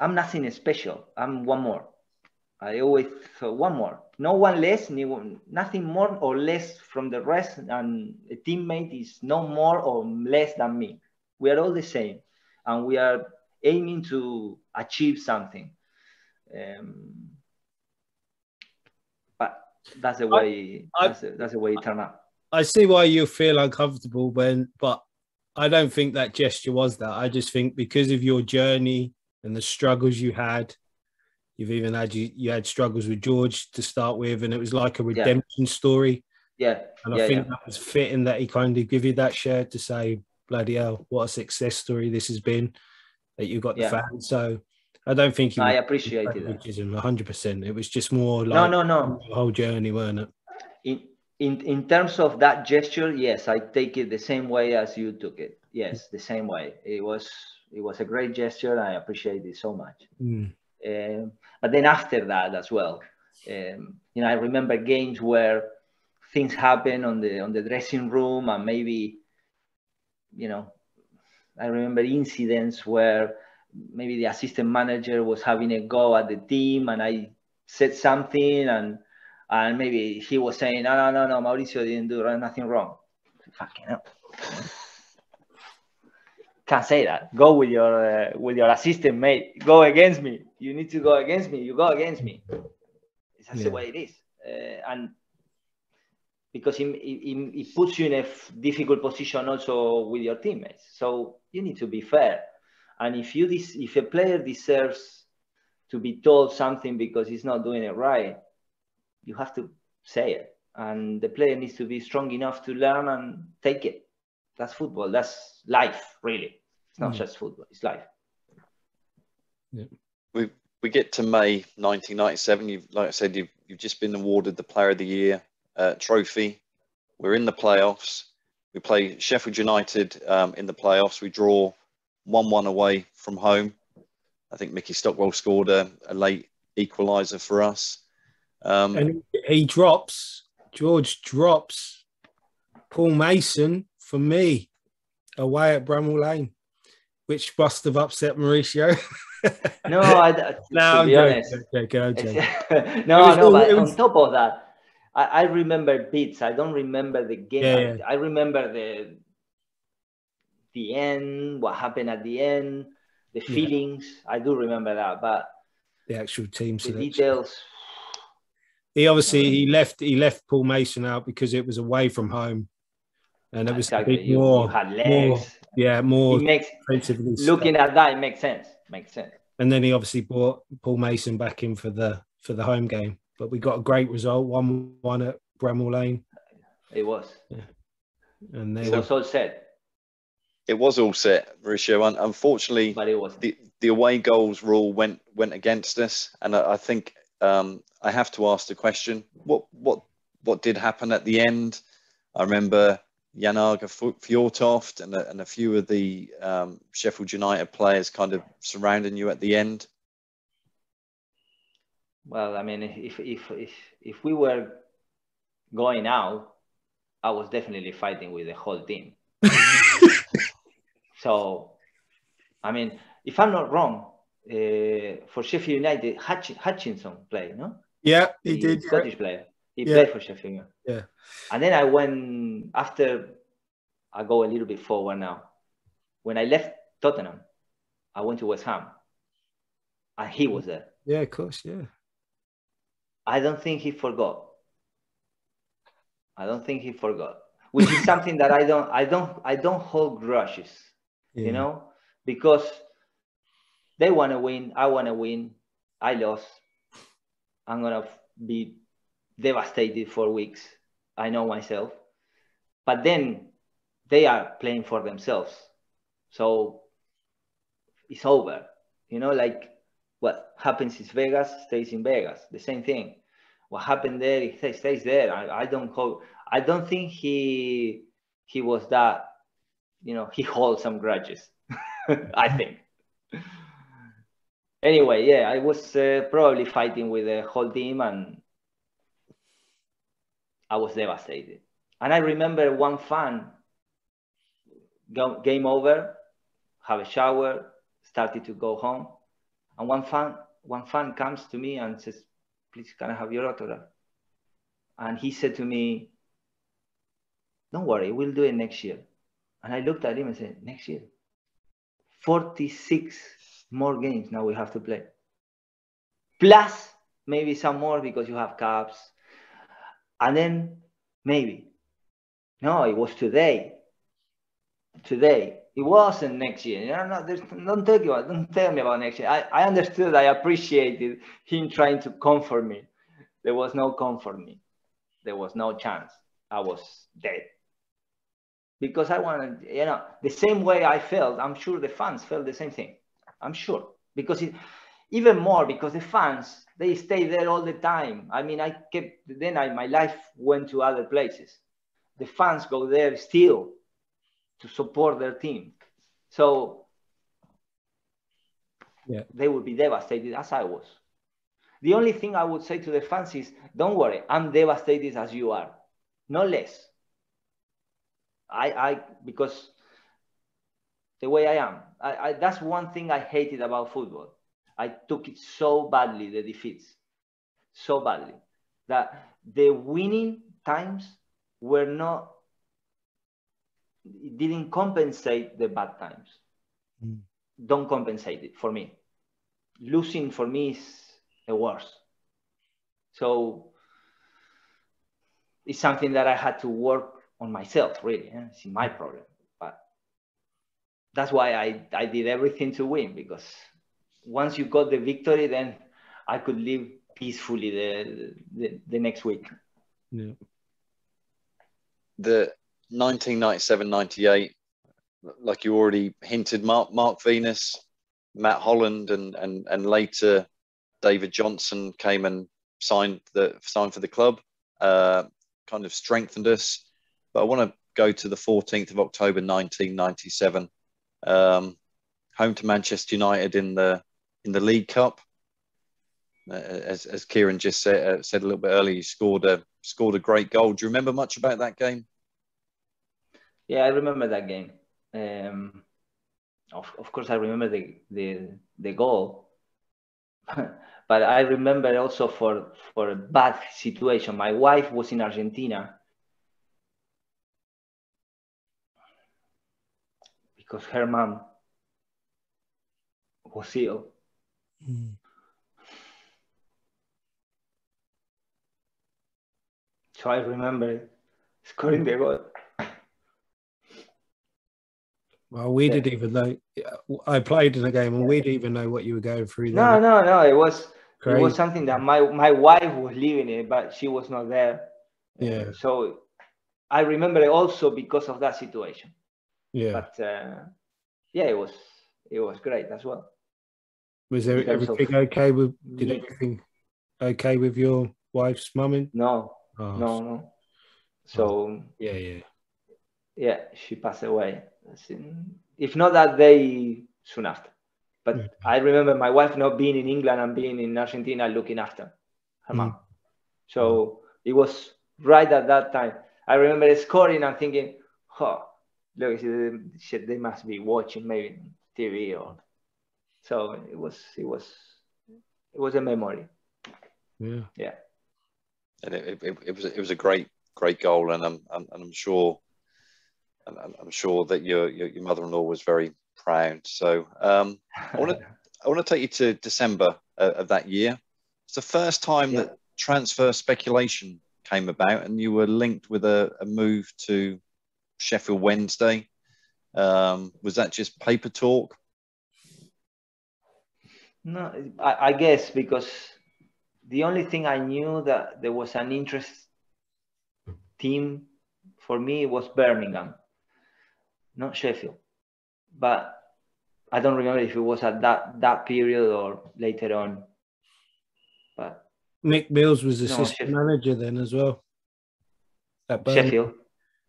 I'm nothing special. I'm one more. I always thought one more, no one less, nothing more or less from the rest, and a teammate is no more or less than me. We are all the same, and we are aiming to achieve something. Um, but that's the way. I, that's, the, that's the way it turned out. I see why you feel uncomfortable when, but I don't think that gesture was that. I just think because of your journey and the struggles you had, you've even had you, you had struggles with George to start with, and it was like a redemption yeah. story. Yeah, and I yeah, think yeah. that was fitting that he kind of give you that share to say, "Bloody hell, what a success story this has been." That you got the fans, so I don't think he I appreciated that. favoritism 100%. It was just more like No, no, no. the whole journey, weren't it? In, in in terms of that gesture, yes, I take it the same way as you took it. Yes, the same way. It was it was a great gesture. I appreciate it so much. Mm. Um, but then after that as well, um, you know, I remember games where things happen on the on the dressing room, and maybe, you know, I remember incidents where maybe the assistant manager was having a go at the team, and I said something, and and maybe he was saying, no, no, no, no, Mauricio didn't do nothing wrong. Fucking hell. Can't say that. Go with your uh, with your assistant, mate. Go against me. You need to go against me. You go against me. That's Yeah. the way it is. Uh, and because it, it, it puts you in a difficult position also with your teammates. So you need to be fair. And if you dis- if a player deserves to be told something because he's not doing it right, you have to say it. And the player needs to be strong enough to learn and take it. That's football. That's life, really. It's not Mm. just football. It's life. we we get to May 1997. You've, like I said, you've you've just been awarded the Player of the Year uh, trophy. We're in the playoffs. We play Sheffield United um, in the playoffs. We draw one-one away from home. I think Mickey Stockwell scored a, a late equaliser for us. Um, And he drops, George drops Paul Mason for me away at Bramall Lane, which must have upset Mauricio. No, I, to no, I'm be joking, honest. joking, I'm joking. No, was no, all- but it was- on top of that, I, I remember bits. I don't remember the game. Yeah, I, yeah. I remember the the end, what happened at the end, the Yeah. feelings. I do remember that, but The actual team the selection. details. He obviously he left he left Paul Mason out because it was away from mm. home, and it was a exactly. bit You, more, you had more yeah, more it makes defensively. looking at that, it makes sense. Makes sense. and then he obviously brought Paul Mason back in for the for the home game. But we got a great result, one one at Bramall Lane, It was. Yeah. and they It were was all set, it was all set, Mauricio. Unfortunately, but it was. the, the away goals rule went went against us, and I, I think um, I have to ask the question: what what what did happen at the end? I remember Jan Aage Fjortoft and a, and a few of the um, Sheffield United players kind of surrounding you at the end. Well, I mean, if if if if we were going out, I was definitely fighting with the whole team. So, I mean, if I'm not wrong, uh, for Sheffield United, Hutch- Hutchison played, no? yeah he The did. yeah. Scottish player. He Yeah. played for Sheffield. Yeah. And then I went after. I go a little bit forward now. When I left Tottenham, I went to West Ham, and he was there. Yeah, of course, yeah. I don't think he forgot. I don't think he forgot, which is something that I don't, I don't, I don't hold grudges, yeah. you know, because they want to win, I want to win, I lost, I'm gonna be devastated for weeks. I know myself, but then they are playing for themselves, so it's over. You know, like what happens in Vegas stays in Vegas. The same thing. What happened there, it stays, there. I, I don't call, I don't think he he was that you know, he holds some grudges, I think. Anyway, yeah, I was uh, probably fighting with the whole team and I was devastated. And I remember one fan, go, game over, have a shower, started to go home. And one fan, one fan comes to me and says, please, can I have your autograph? And he said to me, don't worry, we'll do it next year. And I looked at him and said, next year? 46 more games now we have to play. Plus maybe some more because you have cups. And then maybe. No, it was today. Today. It wasn't next year. You know, don't talk about don't tell me about next year. I, I understood, I appreciated him trying to comfort me. There was no comfort me. There was no chance. I was dead because I wanted, you know, the same way I felt, I'm sure the fans felt the same thing. I'm sure. Because it, even more, because the fans, they stay there all the time. I mean, I kept, then I, my life went to other places. The fans go there still to support their team. So yeah. they would be devastated as I was. The only thing I would say to the fans is don't worry, I'm devastated as you are, no less. I, I because the way I am, I, I, that's one thing I hated about football. I took it so badly, the defeats, so badly that the winning times were not, it didn't compensate the bad times. Mm. Don't compensate it for me. Losing for me is the worst. So it's something that I had to work on myself, really. Eh? It's my problem. But that's why I, I did everything to win because once you got the victory, then I could live peacefully the, the, the next week. Yeah. The 1997-98, like you already hinted, Mark Mark Venus, Matt Holland, and and and later David Johnson came and signed the signed for the club. Uh, kind of strengthened us. But I want to go to the 14th of October 1997, um, home to Manchester United in the in the League Cup. Uh, as, as Kieron just said, uh, said a little bit earlier, he scored a scored a great goal. Do you remember much about that game? Yeah, I remember that game. Um, of, of course, I remember the the, the goal, but I remember also for for a bad situation. My wife was in Argentina because her mom was ill. Mm. So I remember scoring the goal. Well, we yeah. didn't even know. I played in a game, and we didn't even know what you were going through. No, no, no. It was Crazy. it was something that my my wife was living it, but she was not there. Yeah. So I remember it also because of that situation. Yeah. But uh, yeah, it was it was great as well. Was there everything of, okay with? Did everything okay with your wife's mum? No, oh, no, no. So oh, yeah, yeah, yeah. She passed away. If not that day, soon after. But yeah. I remember my wife not being in England and being in Argentina looking after her mom. Mm. So it was right at that time. I remember scoring and thinking, oh, look, shit, they must be watching maybe TV or so it was it was it was a memory. Yeah. Yeah. And it, it, it was it was a great great goal, and I'm, I'm and I'm sure and I'm sure that your your, your mother-in-law was very proud. So um, I want to I want to take you to December uh, of that year. It's the first time yeah. that transfer speculation came about, and you were linked with a, a move to Sheffield Wednesday. Um, was that just paper talk? No, I, I, guess because the only thing I knew that there was an interest team for me was Birmingham, not Sheffield. But I don't remember if it was at that that period or later on. But Mick Mills was assistant no, manager then as well. At Sheffield.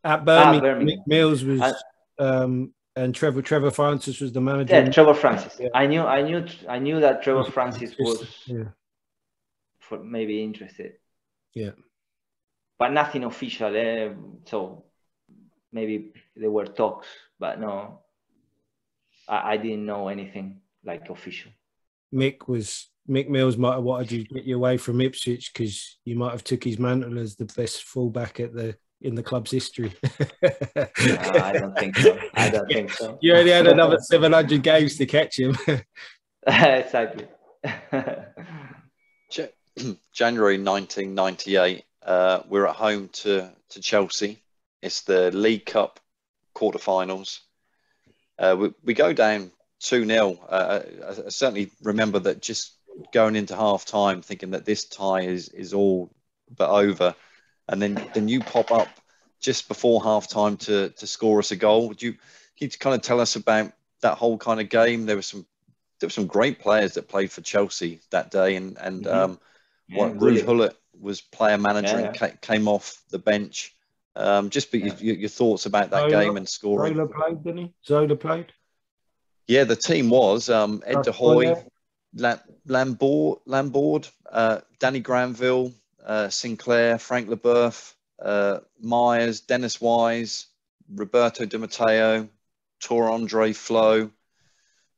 At Birmingham, ah, Birmingham. Mills was um, and Trevor Trevor Francis was the manager. Yeah, Trevor Francis. Yeah. I knew I knew I knew that Trevor Francis was yeah. for maybe interested. Yeah. But nothing official. Eh? So maybe there were talks, but no, I, I didn't know anything like official. Mick was Mick Mills might have wanted you to get you away from Ipswich because you might have took his mantle as the best fullback at the in the club's history. no, I don't think so. I don't think so. You only had another 700 games to catch him. exactly. January 1998, uh, we're at home to, to Chelsea. It's the League Cup quarterfinals. Uh, we, we go down 2 0. Uh, I, I certainly remember that just going into half time thinking that this tie is, is all but over and then then you pop up just before halftime to to score us a goal. Would you can you kind of tell us about that whole kind of game? There were some there were some great players that played for Chelsea that day, and and mm-hmm. um, yeah, what Ruud Gullit was player manager yeah, yeah. and came off the bench. Um, just be, your, your, thoughts about that Zola, game and scoring. Zola played, didn't he? Zola played. Yeah, the team was um, Ed De Goey, Lambourde, Lambourde uh, Danny Granville, uh, Sinclair, Frank Leboeuf, uh, Myers, Dennis Wise, Roberto Di Matteo, Tore Andre Flo,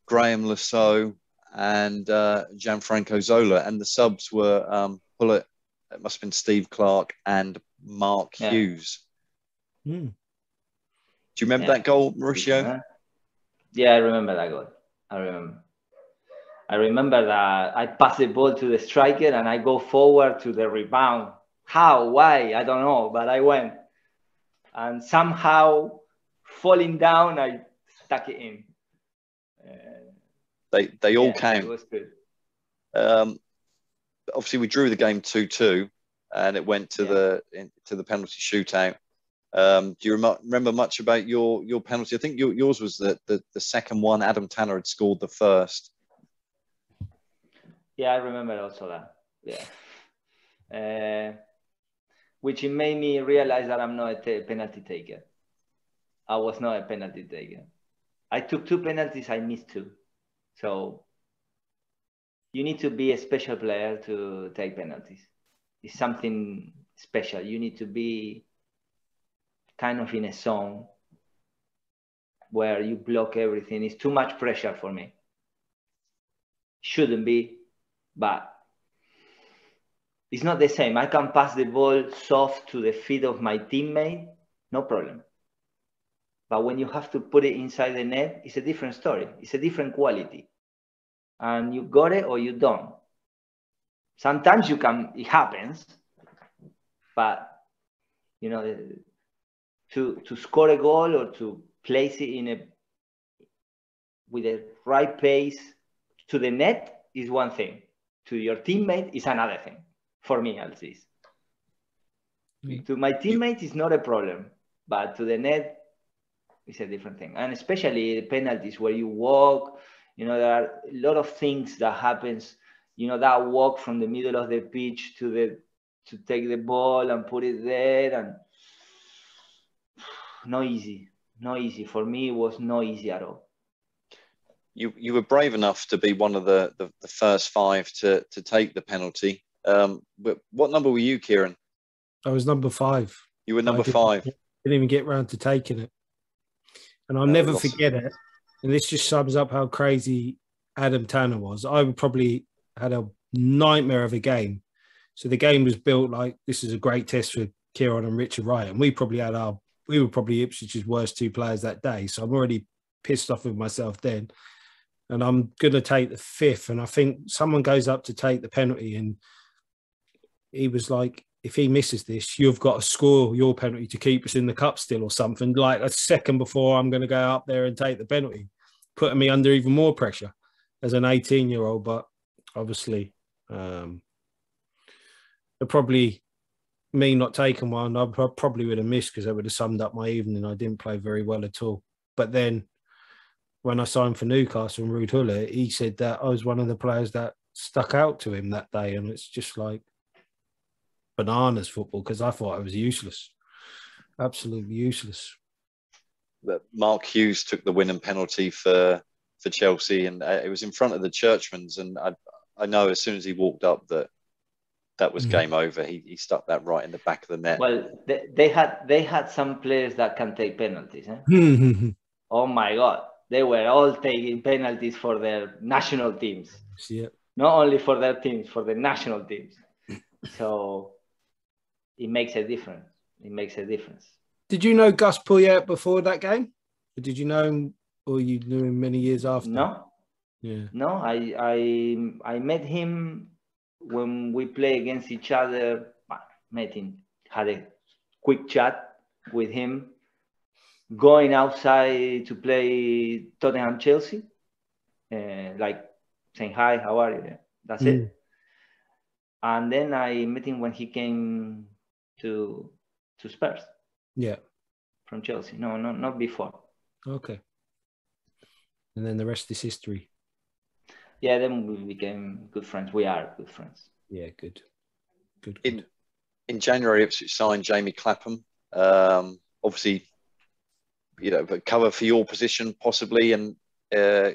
Graeme Le Saux, and uh, Gianfranco Zola. And the subs were um, Gullit, it must have been Steve Clarke and Mark yeah. Hughes. Mm. Do you remember yeah. that goal, Mauricio? Yeah, I remember that goal. I remember. I remember that I pass the ball to the striker and I go forward to the rebound. How? Why? I don't know, but I went. And somehow, falling down, I stuck it in. Uh, they they all yeah, came. It was good. Um, obviously, we drew the game two two, and it went to yeah. the in, to the penalty shootout. Um, do you rem- remember much about your your penalty? I think your, yours was the, the the second one. Adam Tanner had scored the first. Yeah, I remember also that. Yeah. Uh, which made me realize that I'm not a t- penalty taker. I was not a penalty taker. I took two penalties, I missed two. So you need to be a special player to take penalties. It's something special. You need to be kind of in a zone where you block everything. It's too much pressure for me. Shouldn't be, but it's not the same. I can pass the ball soft to the feet of my teammate, no problem. But when you have to put it inside the net, it's a different story. It's a different quality. And you got it or you don't. Sometimes you can, it happens, but you know, to, to score a goal or to place it in a with the right pace to the net is one thing to your teammate is another thing. For me at least. Mm. to my teammate is not a problem but to the net is a different thing. And especially the penalties where you walk you know there are a lot of things that happens you know that walk from the middle of the pitch to the to take the ball and put it there and no easy. No easy. For me it was no easy at all you you were brave enough to be one of the the, the first five to to take the penalty. Um, but what number were you, Kieron? I was number five. You were number five. Didn't even get round to taking it, and I'll never forget it. And this just sums up how crazy Adam Tanner was. I would probably had a nightmare of a game. So the game was built like this is a great test for Kieron and Richard Wright, and we probably had our we were probably Ipswich's worst two players that day. So I'm already pissed off with myself then and I'm going to take the fifth. And I think someone goes up to take the penalty, and he was like, if he misses this, you've got to score your penalty to keep us in the cup still, or something like a second before I'm going to go up there and take the penalty, putting me under even more pressure as an 18 year old. But obviously, um, probably me not taking one, I probably would have missed because that would have summed up my evening. I didn't play very well at all. But then when I signed for Newcastle and Ruud Gullit, he said that I was one of the players that stuck out to him that day. And it's just like bananas football because I thought I was useless. Absolutely useless. Mark Hughes took the winning penalty for for Chelsea, and uh, it was in front of the Churchmans. And I, I know as soon as he walked up that that was mm. game over. He, he stuck that right in the back of the net. Well, they, they had they had some players that can take penalties. Eh? oh my God, they were all taking penalties for their national teams. Yeah. Not only for their teams, for the national teams. so it makes a difference. It makes a difference. Did you know Gus Poyet before that game? Or did you know him, or you knew him many years after? No. Yeah. No, I I I met him when we play against each other, met him, had a quick chat with him, going outside to play Tottenham Chelsea, uh, like saying hi, how are you? That's mm. it. And then I met him when he came to to Spurs. Yeah. From Chelsea. No, no, not before. Okay. And then the rest is history yeah, then we became good friends. We are good friends. Yeah, good. Good. good. In in January, Ipswich signed Jamie Clapham. Um, obviously, you know, but cover for your position possibly, and uh,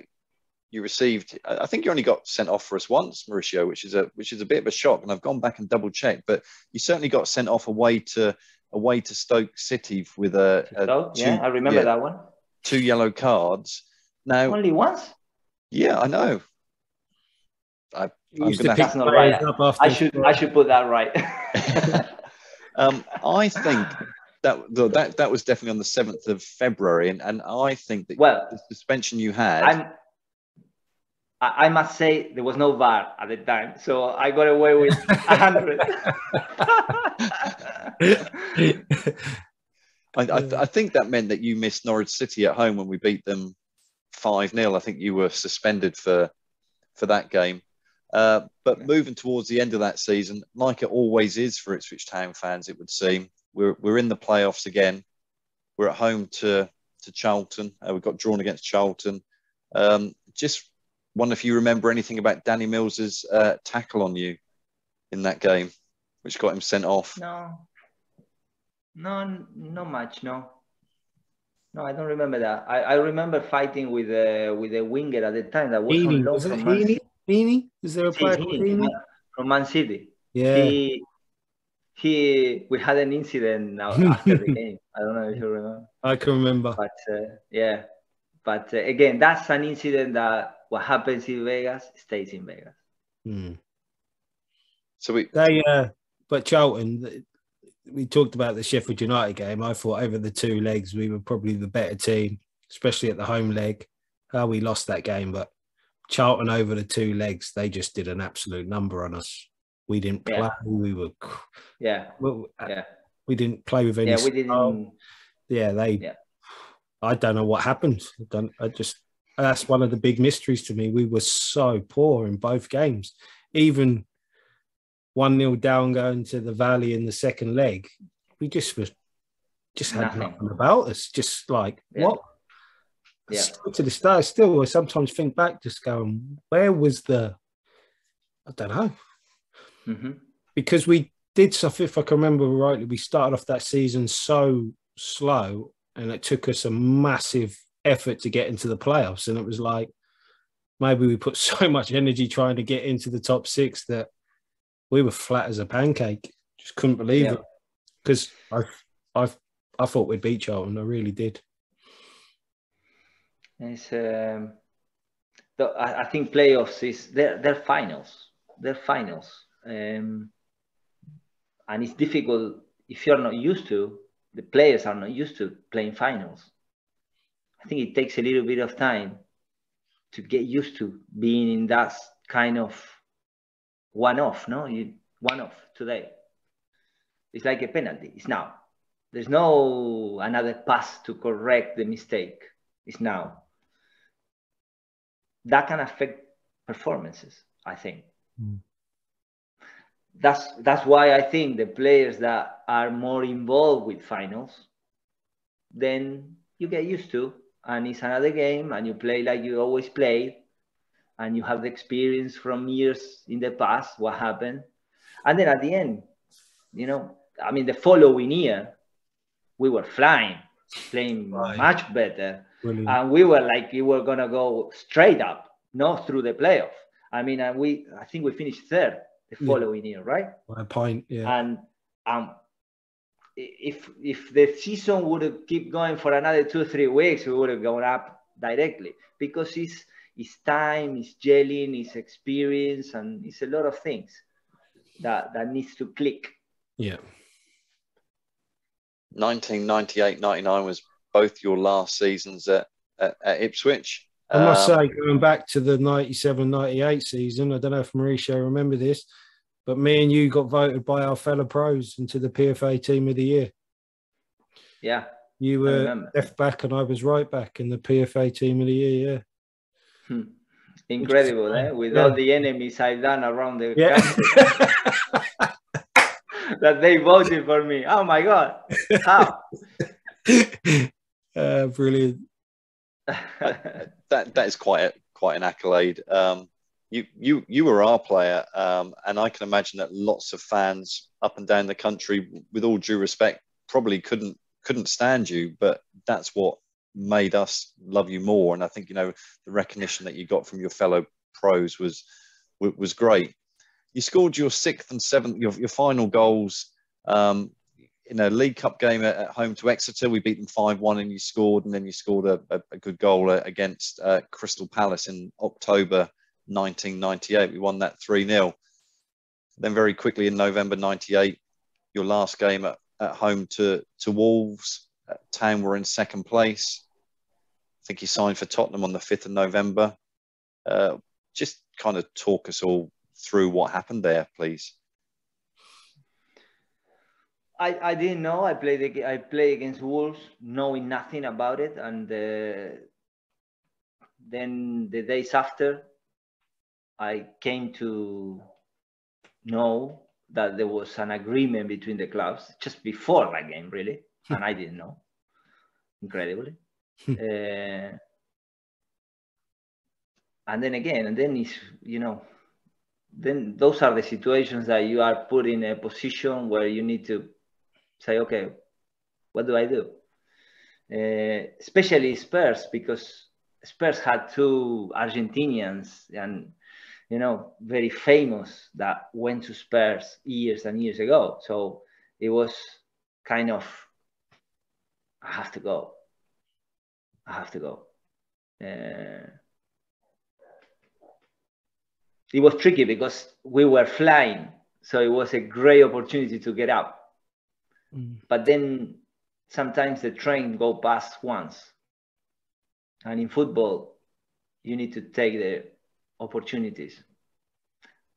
you received. I think you only got sent off for us once, Mauricio, which is a which is a bit of a shock. And I've gone back and double checked, but you certainly got sent off away to away to Stoke City with a, a two, yeah, I remember yeah, that one. Two yellow cards. Now only once. Yeah, I know. I, am gonna have, not right. I should I should put that right. um, I think that that that was definitely on the seventh of February, and, and I think that well, the suspension you had. I'm, I must say there was no VAR at the time, so I got away with hundred. I, I, I, think that meant that you missed Norwich City at home when we beat them five 0 I think you were suspended for for that game. Uh, but moving towards the end of that season, like it always is for Ipswich Town fans, it would seem we're we're in the playoffs again. We're at home to to Charlton. Uh, we got drawn against Charlton. Um, just wonder if you remember anything about Danny Mills's uh, tackle on you in that game, which got him sent off. No, no, not much. No, no, I don't remember that. I, I remember fighting with a with a winger at the time that was Heaney. on loan was from Heaney? Heaney? Is there a player called Heaney? From Man City. Yeah. He, he, we had an incident after the game. I don't know if you remember. I can remember. But uh, yeah, but uh, again, that's an incident that what happens in Vegas stays in Vegas. Hmm. So we they uh, but Charlton, we talked about the Sheffield United game. I thought over the two legs we were probably the better team, especially at the home leg. How we lost that game, but Charlton over the two legs, they just did an absolute number on us. We didn't play. Yeah. We were, yeah, well, uh, yeah. We didn't play with any. Yeah, we didn't. Yeah, they. Yeah. I don't know what happened. I, don't, I just that's one of the big mysteries to me. We were so poor in both games, even one nil down going to the Valley in the second leg. We just was just had nothing, nothing about us. Just like yeah. what yeah. Still to this day, still I sometimes think back, just going, where was the? I don't know, mm-hmm. because we did stuff. If I can remember rightly, we started off that season so slow, and it took us a massive effort to get into the playoffs. And it was like maybe we put so much energy trying to get into the top six that we were flat as a pancake. Just couldn't believe yeah. it because I, I, I thought we'd beat Charlton. I really did. It's, um, the, I, I, think playoffs is they're, they're finals. They're finals. Um, and it's difficult if you're not used to, the players are not used to playing finals. I think it takes a little bit of time to get used to being in that kind of one off, no? You one off today. It's like a penalty. It's now. There's no another pass to correct the mistake. It's now that can affect performances, I think. Mm. That's that's why I think the players that are more involved with finals, then you get used to, and it's another game, and you play like you always play, and you have the experience from years in the past, what happened, and then at the end, you know, I mean, the following year, we were flying. playing Right. much better. Brilliant. And we were like, we were gonna go straight up, not through the playoff. I mean, and we, I think we finished third the Yeah. following year, right? My point, yeah. And um, if if the season would have keep going for another two three weeks, we would have gone up directly because it's it's time, it's gelling, it's experience, and it's a lot of things that that needs to click. yeah. 1998 99 was both your last seasons at, at, at Ipswich. I must Um, say, going back to the 97 98 season, I don't know if Mauricio remember this, but me and you got voted by our fellow pros into the PFA team of the year. Yeah, You were left back and I was right back in the PFA team of the year, yeah. Hmm. incredible, eh? With Yeah. all the enemies I've done around the Yeah. country, that they voted for me. Oh my God, how? uh, brilliant. That that is quite a, quite an accolade. Um, you you you were our player, um, and I can imagine that lots of fans up and down the country, with all due respect, probably couldn't couldn't stand you. But that's what made us love you more. And I think you know the recognition that you got from your fellow pros was was great. You scored your sixth and seventh, your, your final goals um, in a League Cup game at, at home to Exeter. We beat them 5 1 and you scored, and then you scored a, a, a good goal uh, against uh, Crystal Palace in October 1998. We won that 3 0. Then, very quickly in November 98, your last game at, at home to, to Wolves. Town were in second place. I think he signed for Tottenham on the 5th of November. Uh, just kind of talk us all through what happened there, please. I, I didn't know. I played I played against Wolves, knowing nothing about it, and uh, then the days after, I came to know that there was an agreement between the clubs just before that game, really, and I didn't know. Incredibly. uh, and then again, and then it's you know, then those are the situations that you are put in a position where you need to say, okay, what do I do? Uh, especially Spurs, because Spurs had two Argentinians and, you know, very famous that went to Spurs years and years ago. So it was kind of, I have to go. I have to go. Uh, it was tricky because we were flying. So it was a great opportunity to get up Mm. but then sometimes the train go past once. And in football you need to take the opportunities.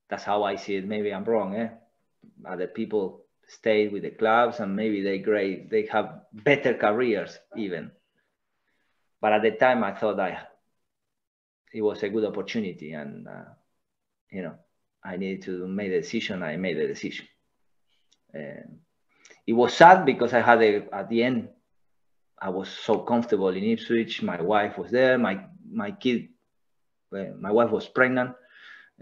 That's how i see it. Maybe i'm wrong eh? Other people stay with the clubs and maybe they great they have better careers even. But at the time i thought i it was a good opportunity and uh, you know i needed to make the decision. I made the decision. Um, it was sad because I had a, at the end, I was so comfortable in Ipswich. My wife was there. My my kid, my wife was pregnant.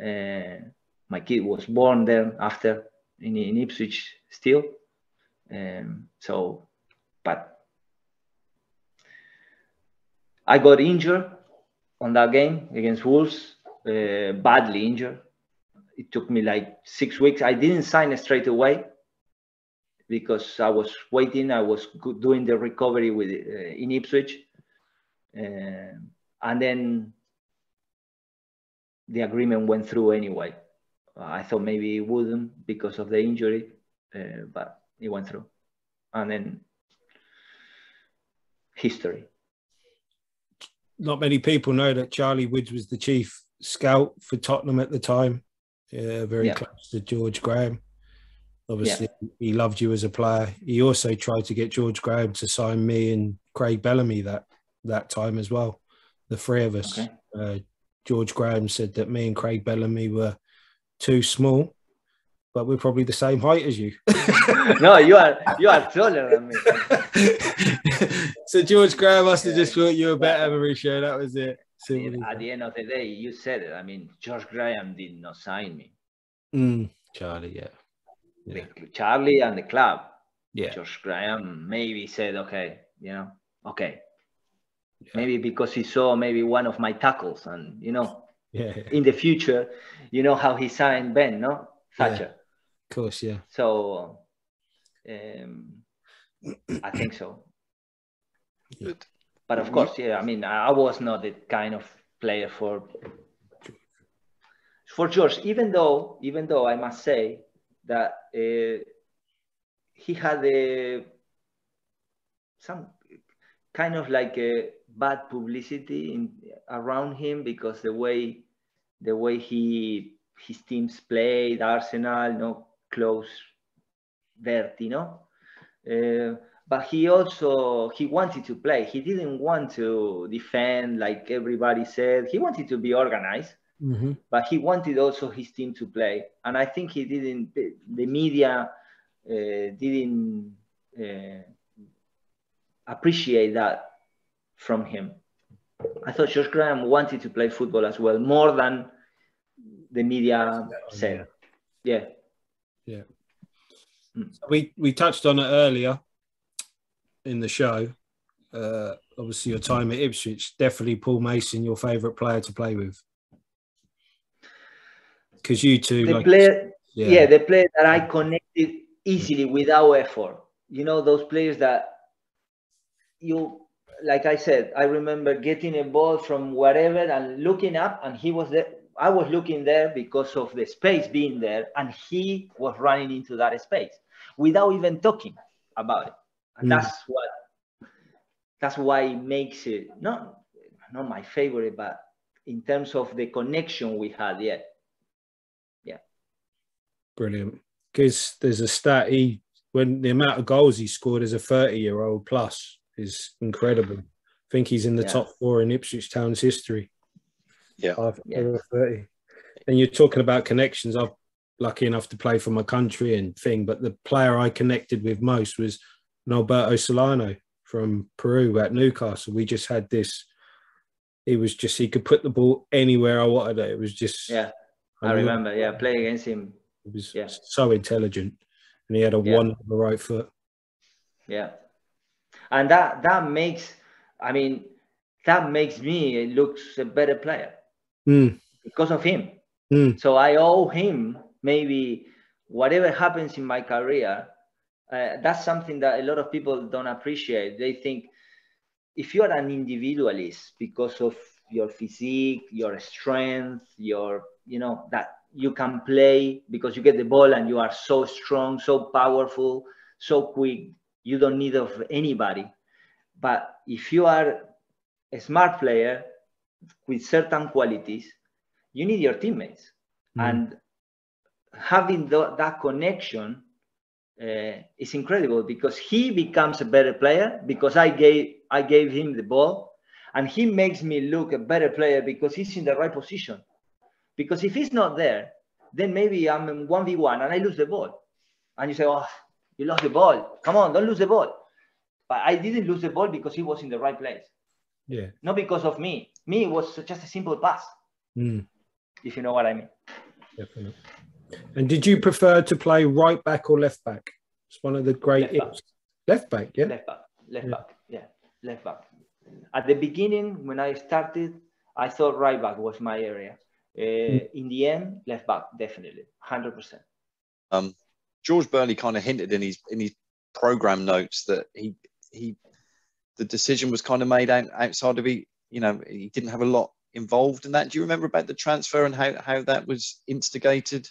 Uh, my kid was born there after in, in Ipswich still. Um, so, but I got injured on that game against Wolves, uh, badly injured. It took me like six weeks. I didn't sign straight away because I was waiting. I was doing the recovery with uh, in Ipswich, uh, and then the agreement went through anyway. I thought maybe it wouldn't because of the injury, uh, but it went through, and then history. Not many people know that Charlie Woods was the chief scout for Tottenham at the time. Yeah, very Yeah. close to George Graham. Obviously, he loved you as a player. He also tried to get George Graham to sign me and Craig Bellamy that that time as well. The three of us. Okay. Uh, George Graham said that me and Craig Bellamy were too small, but we're probably the same height as you. no, you are you are taller than me. so George Graham must have just thought you were better, Mauricio. That was it. Simple as At the end of the day, you said it. I mean, George Graham did not sign me. Mm, Charlie, yeah. Yeah. The- Charlie and the club. Yeah. George Graham maybe said, okay, you know, okay. Yeah. Maybe because he saw maybe one of my tackles, and you know, yeah. in the future, you know how he signed Ben, no Thatcher. Yeah. Of course, yeah. So, um, I think so. Good. But of course, yeah. I mean, I was not the kind of player for for George. Even though, even though I must say that uh, he had a some kind of like a bad publicity in, around him because the way the way he his teams played Arsenal, know, close, dirty, know. Uh, but he also he wanted to play. He didn't want to defend like everybody said. He wanted to be organized, mm-hmm. but he wanted also his team to play. And I think he didn't. The media uh, didn't uh, appreciate that from him. I thought George Graham wanted to play football as well, more than the media said. Yeah. Yeah. Mm. We we touched on it earlier in the show. Uh, obviously, your time at Ipswich, definitely Paul Mason, your favourite player to play with. Because you two, the like, player, yeah. yeah, the player that I connected easily without effort. You know, those players that you, like I said, I remember getting a ball from wherever and looking up, and he was there. I was looking there because of the space being there, and he was running into that space without even talking about it. And mm. that's what that's why it makes it not not my favorite, but in terms of the connection we had, yeah. Yeah. Brilliant. Because there's a stat he when the amount of goals he scored as a 30 year old plus is incredible. I think he's in the yeah. top four in Ipswich Town's history. Yeah. yeah. 30. And you're talking about connections. I'm lucky enough to play for my country and thing, but the player I connected with most was Nolberto Solano from Peru at Newcastle. We just had this. It was just he could put the ball anywhere I wanted it. It was just yeah. I, I remember yeah, playing against him. He was yeah. so intelligent, and he had a yeah. one on the right foot. Yeah, and that that makes, I mean, that makes me looks a better player mm. because of him. Mm. So I owe him maybe whatever happens in my career uh, that's something that a lot of people don't appreciate. They think if you are an individualist because of your physique, your strength, your, you know, that you can play because you get the ball and you are so strong, so powerful, so quick, you don't need of anybody. But if you are a smart player with certain qualities, you need your teammates. Mm. And having the, that connection uh, is incredible because he becomes a better player because I gave I gave him the ball, and he makes me look a better player because he's in the right position. Because if he's not there, then maybe I'm in one v one and I lose the ball, and you say, "Oh, you lost the ball. Come on, don't lose the ball." But I didn't lose the ball because he was in the right place. Yeah. Not because of me. Me it was just a simple pass. Mm. If you know what I mean. Definitely. And did you prefer to play right back or left back? It's one of the great left back. Left back, yeah. Left back, left yeah. back, yeah, left back. At the beginning, when I started, I thought right back was my area. Uh. In the end, left back, definitely, hundred percent. Um, George Burley kind of hinted in his in his program notes that he he the decision was kind of made out, outside of he you know he didn't have a lot involved in that. Do you remember about the transfer and how how that was instigated?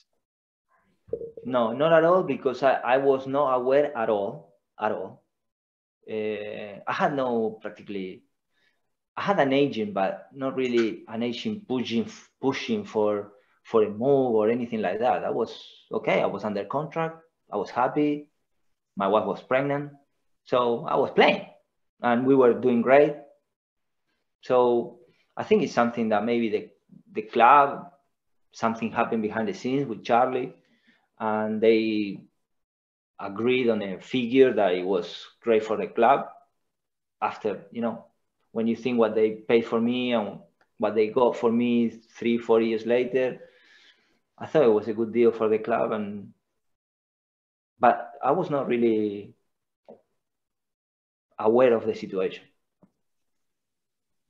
No, not at all, because I, I was not aware at all, at all. Uh, I had no practically, I had an agent, but not really an agent pushing pushing for for a move or anything like that. I was okay. I was under contract. I was happy. My wife was pregnant, so I was playing, and we were doing great. So I think it's something that maybe the the club, something happened behind the scenes with Charlie and they agreed on a figure that it was great for the club. After you know, when you think what they paid for me and what they got for me three, four years later, I thought it was a good deal for the club. And but I was not really. aware of the situation.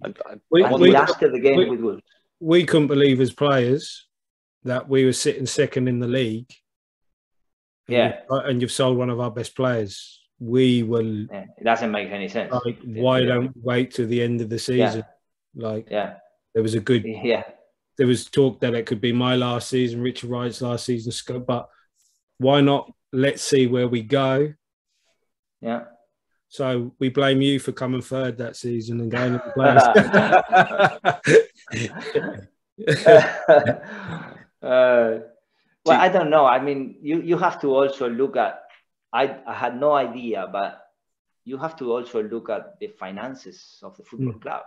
I, I, We- and we- he lasted the game we- with Wolves. We couldn't believe as players that we were sitting second in the league. Yeah. And you've sold one of our best players. We will. Yeah, it doesn't make any sense. like, why Yeah. don't we wait till the end of the season? Like Yeah, there was a good yeah, there was talk that it could be my last season, Richard Wright's last season, but why not? Let's see where we go. yeah. So we blame you for coming third that season and going to the uh, well, I don't know. I mean, you, you have to also look at. I, I had no idea, but you have to also look at the finances of the football Mm. club.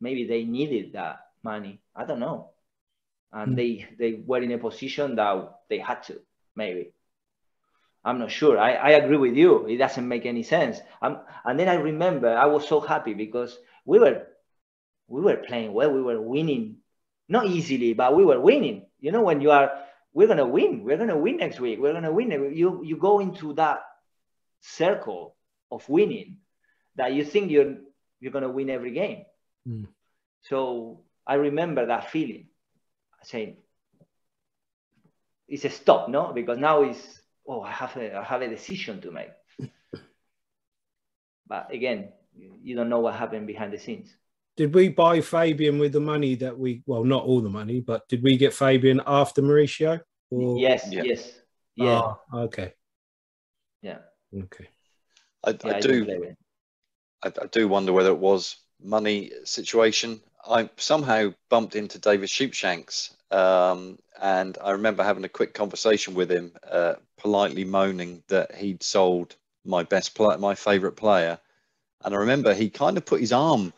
Maybe they needed that money. I don't know, and Mm. they they were in a position that they had to. Maybe I'm not sure. I, I agree with you. It doesn't make any sense. Um, and then I remember I was so happy because we were we were playing well. We were winning, not easily, but we were winning. You know, when you are, we're gonna win. We're gonna win next week. We're gonna win. You you go into that circle of winning that you think you're you're gonna win every game. Mm. So I remember that feeling, saying, "It's a stop, no?" Because now it's oh, I have a I have a decision to make. but again, you don't know what happened behind the scenes. Did we buy Fabian with the money that we well not all the money, but did we get Fabian after Mauricio? Or- yes, Yeah. yes, yeah, Ah, okay. yeah. Okay. I, yeah I did do play with him. I, I do wonder whether it was money situation. I somehow bumped into David Sheepshanks, um, and I remember having a quick conversation with him, uh, politely moaning that he'd sold my best player, my favourite player, and I remember he kind of put his arm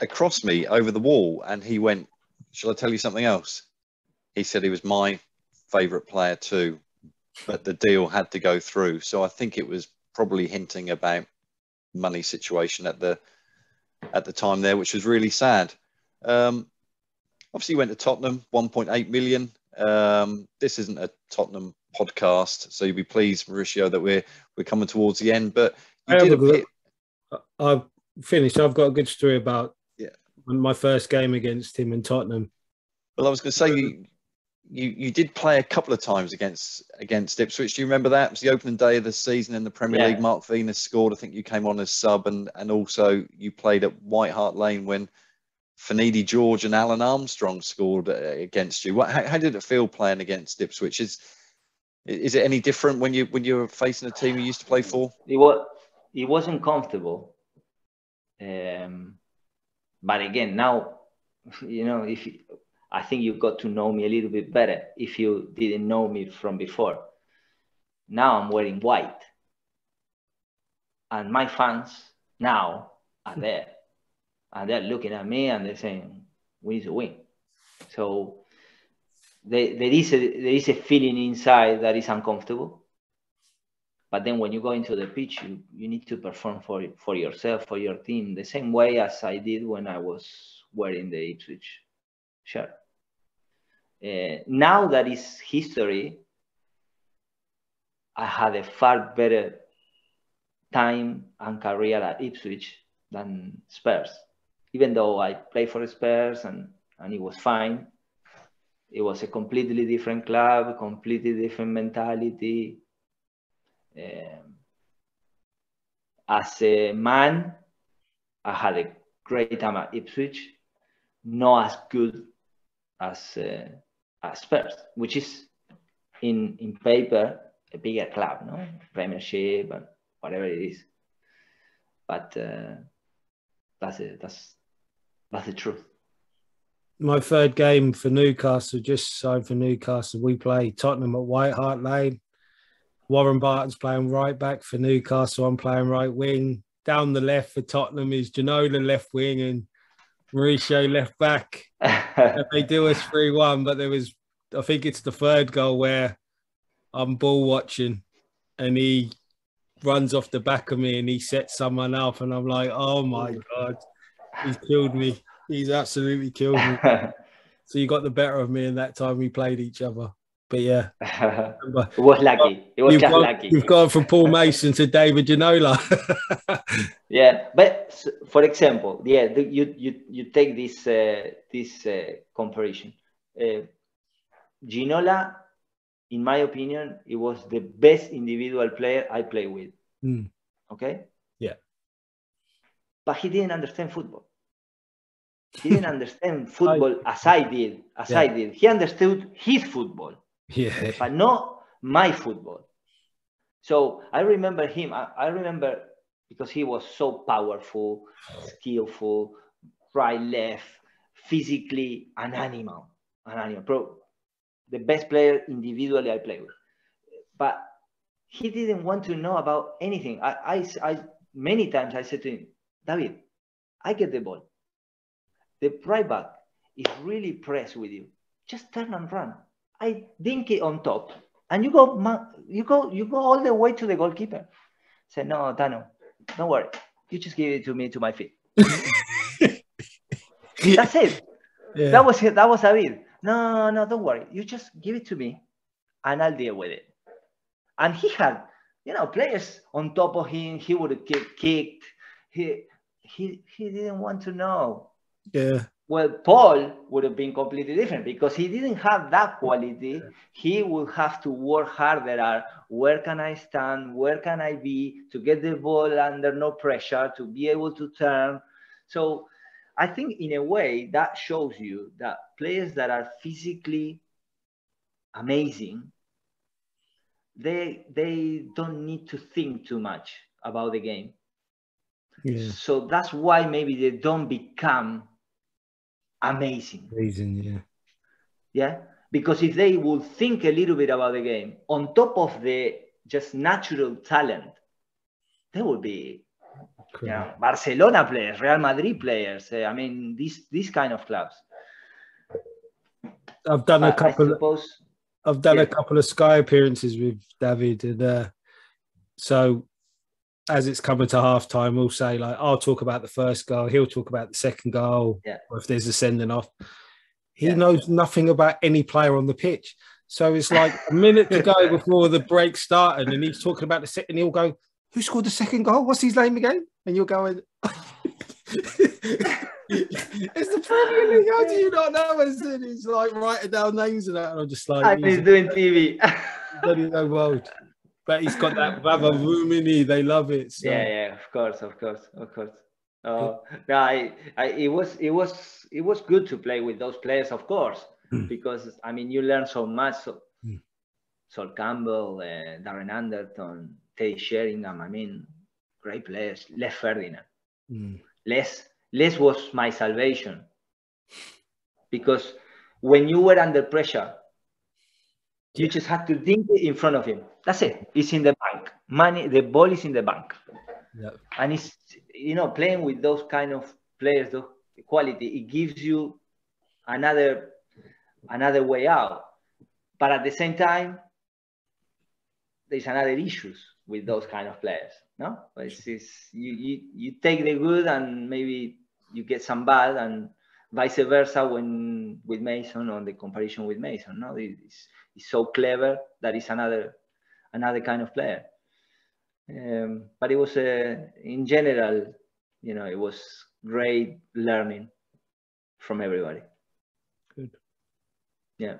across me over the wall, and he went, "Shall I tell you something else?" He said he was my favourite player too, but the deal had to go through. So I think it was probably hinting about money situation at the at the time there, which was really sad. Um, obviously, went to Tottenham, 1.8 million. Um, this isn't a Tottenham podcast, so you'll be pleased, Mauricio, that we're we're coming towards the end. But you I did a a good- bit, I've finished. I've got a good story about. My first game against him in Tottenham. well, I was going to say you, you you did play a couple of times against against Ipswich. Do you remember that? It was the opening day of the season in the Premier Yeah. League. Mark Venus scored. I think you came on as sub, and and also you played at White Hart Lane when Finidi George and Alun Armstrong scored uh, against you. What, how, how did it feel playing against Ipswich? Is is it any different when you when you're facing a team you used to play for? it was it wasn't comfortable um but again now you know if you- i think you got to know me a little bit better if you didn't know me from before. Now i'm wearing white. And my fans now are hmm. there. And they're looking at me and they're saying we need to win. So there, there is a there is a feeling inside that is uncomfortable but then when you go into the pitch, you, you need to perform for for yourself, for your team, the same way as I did when I was wearing the Ipswich shirt. Uh, now that is history, I had a far better time and career at Ipswich than Spurs. Even though I played for Spurs and, and it was fine, it was a completely different club, completely different mentality um, as a man, I had a great time at Ipswich, not as good as uh, as Spurs, which is in in paper a bigger club, no Premiership and whatever it is. But uh, that's it. That's that's the truth. My third game for Newcastle, just signed for Newcastle. We play Tottenham at White Hart Lane. Warren Barton's playing right back for Newcastle. I'm playing right wing. Down the left for Tottenham is Ginola left wing and Mauricio left back. And they do us 3 1, but there was, I think it's the third goal where I'm ball watching and he runs off the back of me and he sets someone up. And I'm like, oh my God, he's killed me. He's absolutely killed me. So you got the better of me in that time we played each other. But yeah, it was lucky. It was you've just gone, lucky. You've gone from Paul Mason to David Ginola. yeah, but for example, yeah, the, you you you take this uh, this uh, comparison. Uh, Ginola, in my opinion, it was the best individual player I play with. Mm. Okay. Yeah. But he didn't understand football. He didn't understand football as I did, as Yeah. I did. He understood his football yeah. but not my football. So I remember him. I, I remember because he was so powerful, skillful, right, left, physically an animal, an animal. Pro, the best player individually I play with. But he didn't want to know about anything. I, I, I many times I said to him, David, I get the ball. The right back is really pressed with you. Just turn and run. I dink it on top, and you go, you go, you go all the way to the goalkeeper. Say, no, Tano, don't worry. You just give it to me to my feet. That's it. Yeah. That was it. That was David. No, no, don't worry. You just give it to me, and I'll deal with it. And he had, you know, players on top of him. He would kick, kicked. He, he, he didn't want to know. yeah. Well, Paul would have been completely different because he didn't have that quality. He would have to work harder at where can I stand, where can I be to get the ball under no pressure, to be able to turn. So I think in a way that shows you that players that are physically amazing, they they don't need to think too much about the game. Yeah. So that's why maybe they don't become amazing. Amazing. Yeah. Yeah. Because if they would think a little bit about the game on top of the just natural talent, they would be you know, Barcelona players, Real Madrid players. uh, I mean, these these kind of clubs. I've done a But I couple. suppose I've done Yeah. a couple of Sky appearances with David, and uh, so as it's coming to half time, we'll say like I'll talk about the first goal, he'll talk about the second goal, Yeah. or if there's a sending off. He Yeah. knows nothing about any player on the pitch. So it's like a minute to go before the break started, and he's talking about the second. He'll go, "Who scored the second goal? What's his name again?" And you're going, "It's the Premier League. How do you not know?" And he's like writing down names and that, and I'm just like, and he's he's doing TV. bloody no world. But he's got that Baba Rumini. They love it. So. yeah, yeah, of course, of course, of course. Uh, no, I, I, it was, it was, it was good to play with those players, of course, Mm. because I mean, you learn so much. So, Mm. Sol Campbell, uh, Darren Anderton, Teddy Sheringham. I mean, great players. Les Ferdinand. Mm. Les, Les was my salvation because when you were under pressure, you just had to think in front of him. That's it. It's in the bank. Money. The ball is in the bank Yep. and it's you know playing with those kind of players those quality it gives you another another way out but at the same time there's another issues with those kind of players no it's, it's you, you you take the good and maybe you get some bad and vice versa when with mason on the comparison with mason no it's, it's so clever that it's another another kind of player um, but it was uh, in general you know it was great learning from everybody Good. yeah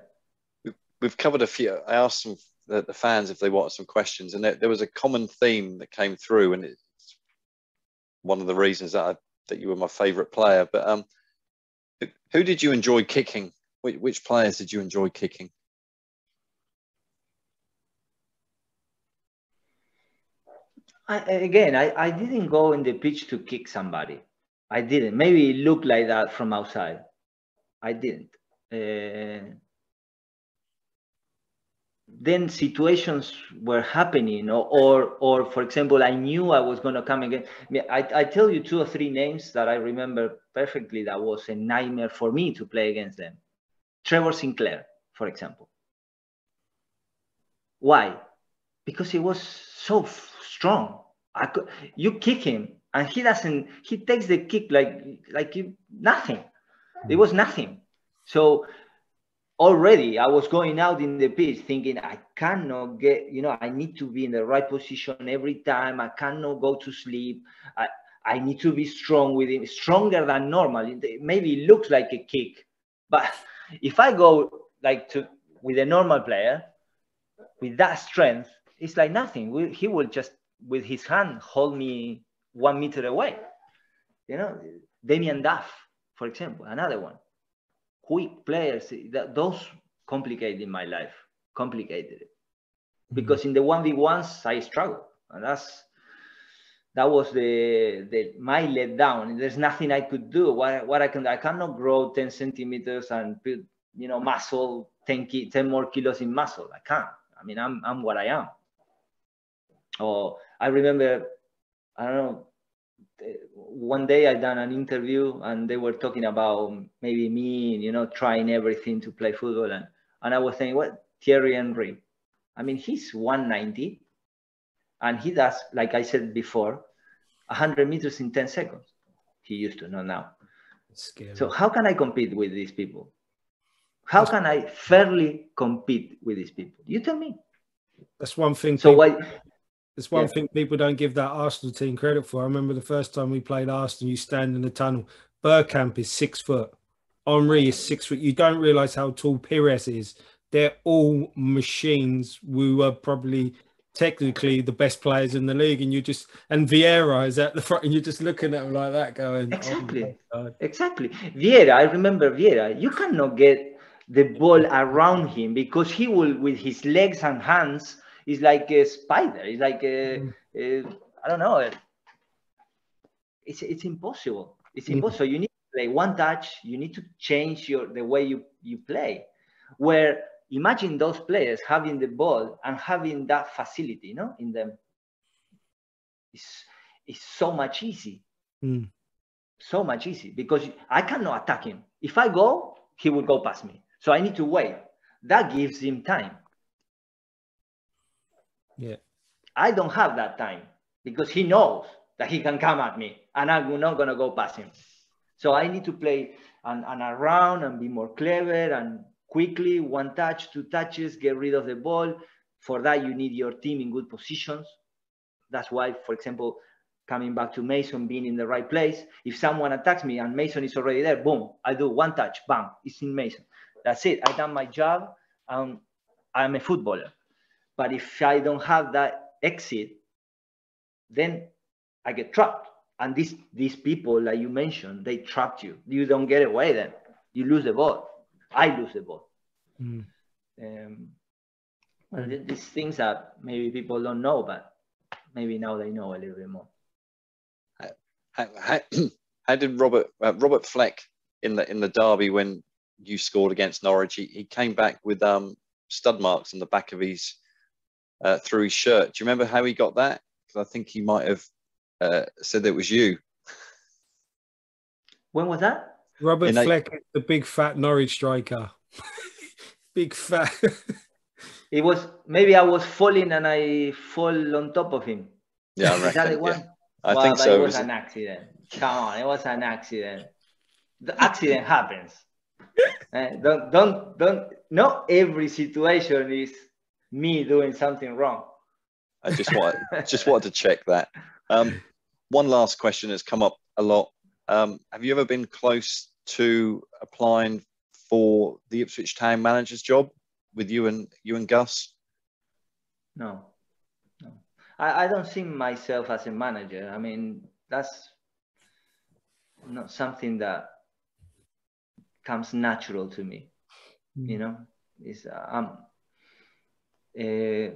we've covered a few. I asked some the, the fans if they wanted some questions, and there, there was a common theme that came through, and it's one of the reasons that I, that you were my favourite player. But um, who, who did you enjoy kicking? Which, which players did you enjoy kicking? I, again I, I didn't go in the pitch to kick somebody. I didn't. Maybe it looked like that from outside. I didn't. Uh, then situations were happening or, or or for example i knew i was going to come again. I, I, tell you two or three names that i remember perfectly that was a nightmare for me to play against them. Trevor sinclair for example. Why? Because he was so strong I could, you kick him and he doesn't he takes the kick like like nothing it was nothing so already I was going out in the pitch thinking I cannot get, you know, I need to be in the right position every time. I cannot go to sleep. I, I need to be strong with him, stronger than normal. Maybe it looks like a kick, but if I go like to with a normal player, with that strength, it's like nothing. He will just with his hand hold me one meter away. You know, Damien Duff, for example, another one quick players, that, those complicated my life, complicated it. Mm-hmm. Because in the 1v1s, I struggle. And that's, that was the, the my letdown. There's nothing I could do. What, what I can I cannot grow 10 centimeters and put, you know, muscle 10, 10 more kilos in muscle. I can't. I mean, I'm, I'm what I am. Or I remember, I don't know, one day I done an interview and they were talking about maybe me, you know, trying everything to play football. And, and I was saying, what Thierry Henry? I mean, he's 190 and he does, like I said before, 100 meters in 10 seconds. He used to, not now. So how can I compete with these people? How can I fairly compete with these people? You tell me. That's one thing. So why? It's one yeah. thing people don't give that Arsenal team credit for. I remember the first time we played Arsenal, you stand in the tunnel. Bergkamp is six foot. Henry is six foot. You don't realise how tall Pires is. They're all machines who were probably technically the best players in the league, and you just and Vieira is at the front, and you're just looking at him like that, going oh exactly, oh exactly. Vieira, I remember Vieira. You cannot get the ball around him because he will, with his legs and hands, He's like a spider. It's like a, mm. a I don't know. It's it's impossible. It's mm. impossible. You need to play one touch. You need to change your the way you you play. Where imagine those players having the ball and having that facility, you know, in them. It's it's so much easy. Mm. So much easy because I cannot attack him. If I go, he will go past me. So I need to wait. That gives him time. Yeah. I don't have that time because he knows that he can come at me and I'm not going to go past him. So I need to play and, and around and be more clever and quickly, one touch, two touches, get rid of the ball. For that, you need your team in good positions. That's why, for example, coming back to Mason being in the right place, if someone attacks me and Mason is already there, boom, I do one touch, bam, it's in Mason. That's it. I done my job. Um, I'm a footballer. But if I don't have that exit, then I get trapped. And these these people that you mentioned, they trapped you. You don't get away then. You lose the ball. I lose the ball. Mm. Um, well, these things that maybe people don't know, but maybe now they know a little bit more. How, how, how did Robert uh, Robert Fleck in the in the derby when you scored against Norwich? He, he came back with um, stud marks on the back of his uh, through his shirt. Do you remember how he got that? Because I think he might have uh, said it was you. When was that? Robert In Fleck, a- the big fat Norwich striker. big fat. it was maybe I was falling and I fall on top of him. Yeah, I reckon, that the one? Yeah. I well, think so. It was an accident. Come on, it was an accident. The accident happens. uh, don't don't don't. Not every situation is me doing something wrong. I just want just wanted to check that. Um, one last question has come up a lot. Um, have you ever been close to applying for the Ipswich Town manager's job with you and you and Gus? No, no. I, I don't see myself as a manager. I mean, that's not something that comes natural to me. Mm. You know, is uh, I'm uh,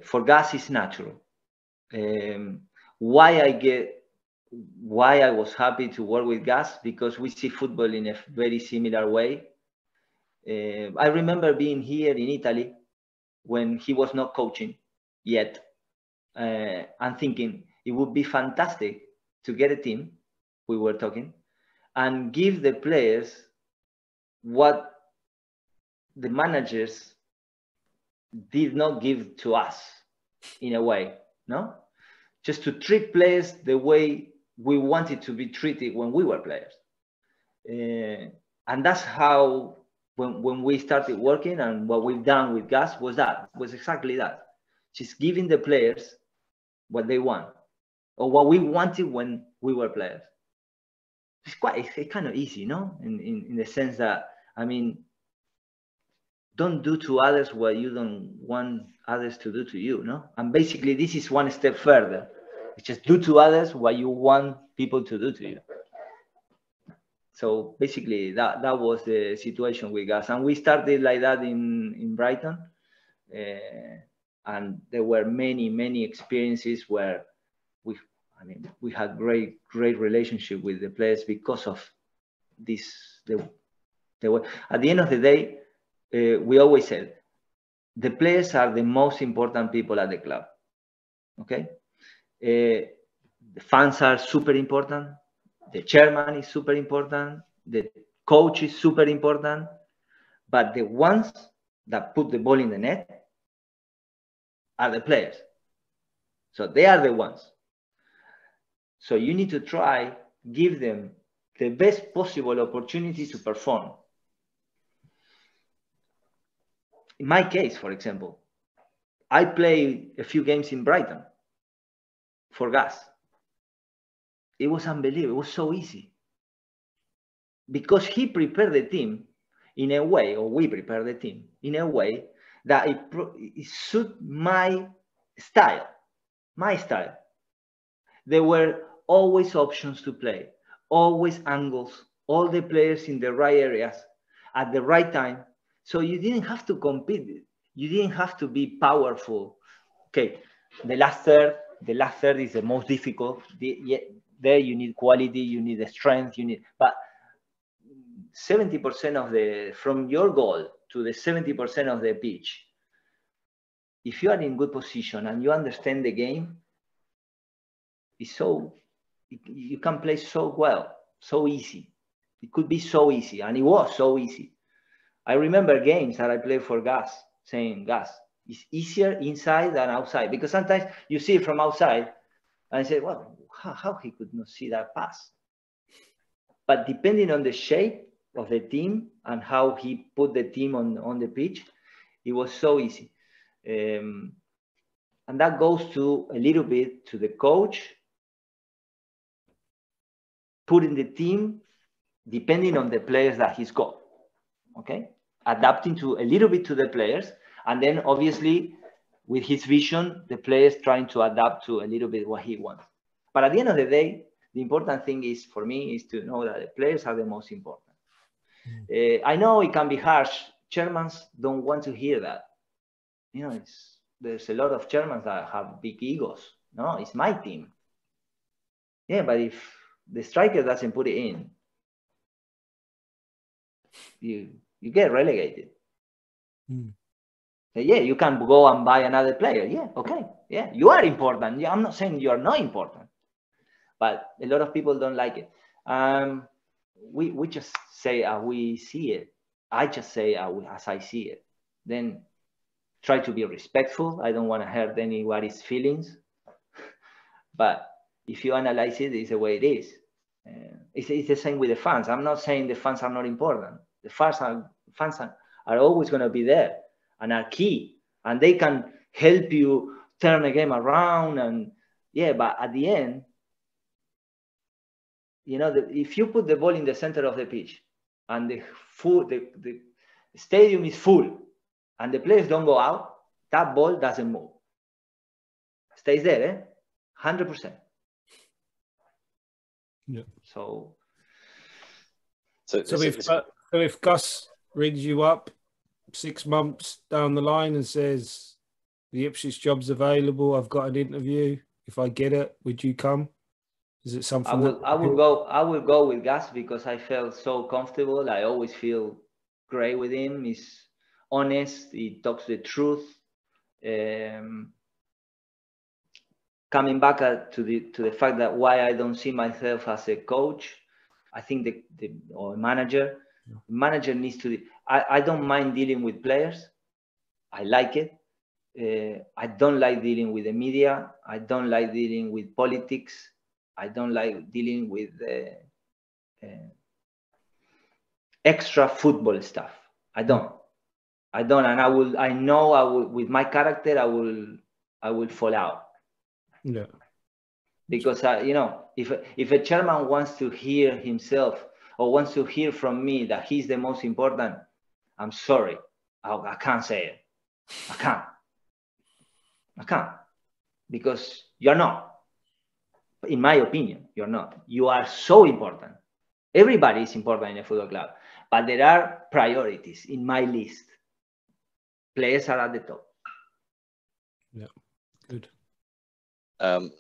for Gus is natural. Um, why I get why I was happy to work with Gus because we see football in a very similar way. Uh, I remember being here in Italy when he was not coaching yet, uh, and thinking it would be fantastic to get a team. We were talking and give the players what the managers did not give to us in a way, no? Just to treat players the way we wanted to be treated when we were players. Uh, and that's how when, when we started working and what we've done with Gus was that was exactly that just giving the players what they want or what we wanted when we were players it's quite it's, it's kind of easy no in, in in the sense that i mean don't do to others what you don't want others to do to you no? And basically this is one step further. It's just do to others what you want people to do to you. So basically that that was the situation with us. and we started like that in in brighton uh, and there were many many experiences where we i mean we had great great relationship with the players because of this the, the at the end of the day uh, we always said the players are the most important people at the club okay uh, the fans are super important the chairman is super important, the coach is super important, but the ones that put the ball in the net are the players. So they are the ones. So you need to try give them the best possible opportunity to perform. In my case, for example, I played a few games in Brighton for Gus it was unbelievable. It was so easy. Because he prepared the team in a way, or we prepared the team in a way that it, it suit my style, my style. There were always options to play, always angles, all the players in the right areas at the right time. So you didn't have to compete. You didn't have to be powerful. Okay, the last third, the last third is the most difficult. The, there you need quality, you need the strength, you need, but 70% of the, from your goal to the 70% of the pitch, if you are in good position and you understand the game, it's so, you can play so well, so easy. It could be so easy, and it was so easy. I remember games that I played for Gus, saying, Gus, it's easier inside than outside. Because sometimes you see it from outside and I say, well, how, how he could not see that pass. But depending on the shape of the team and how he put the team on, on the pitch, it was so easy. Um, and that goes to a little bit to the coach putting the team depending on the players that he's got. Okay, adapting to a little bit to the players, and then obviously with his vision, the players trying to adapt to a little bit what he wants. But at the end of the day, the important thing is for me is to know that the players are the most important. Mm. Uh, I know it can be harsh. Chairmans don't want to hear that. You know, there's a lot of chairmans that have big egos. No, it's my team. Yeah, but if the striker doesn't put it in, you you get relegated. Mm. Yeah, you can go and buy another player. Yeah, okay. Yeah, you are important. Yeah, I'm not saying you are not important but a lot of people don't like it. Um, we, we just say uh, we see it. I just say uh, as I see it. Then try to be respectful. I don't want to hurt anybody's feelings. but if you analyze it, it's the way it is. Uh, it's, it's the same with the fans. I'm not saying the fans are not important. The fans are, fans are, are always going to be there and are key. And they can help you turn the game around. And yeah, but at the end, you know, the, if you put the ball in the center of the pitch and the full, the, the stadium is full and the players don't go out, that ball doesn't move. Stays there, eh? 100%. Yeah. So, so, so if, uh, so if Gus rings you up six months down the line and says the Ipswich job's available, I've got an interview. If I get it, would you come? Is it something? I will. I will go. I will go with Gus because I felt so comfortable. I always feel great with him. He's honest. He talks the truth. Um, coming back uh, to the to the fact that why I don't see myself as a coach, I think the, the or manager, yeah. manager needs to. I, I don't mind dealing with players. I like it. Uh, I don't like dealing with the media. I don't like dealing with politics. I don't like dealing with uh, uh, extra football stuff. I don't. I don't, and I will. I know I will. With my character, I will. I will fall out. Yeah. Because uh, you know, if if a chairman wants to hear himself or wants to hear from me that he's the most important, I'm sorry, I, I can't say it. I can't. I can't because you're not. In my opinion, you're not. You are so important. Everybody is important in a football club, but there are priorities in my list. Players are at the top. Yeah, good. Um,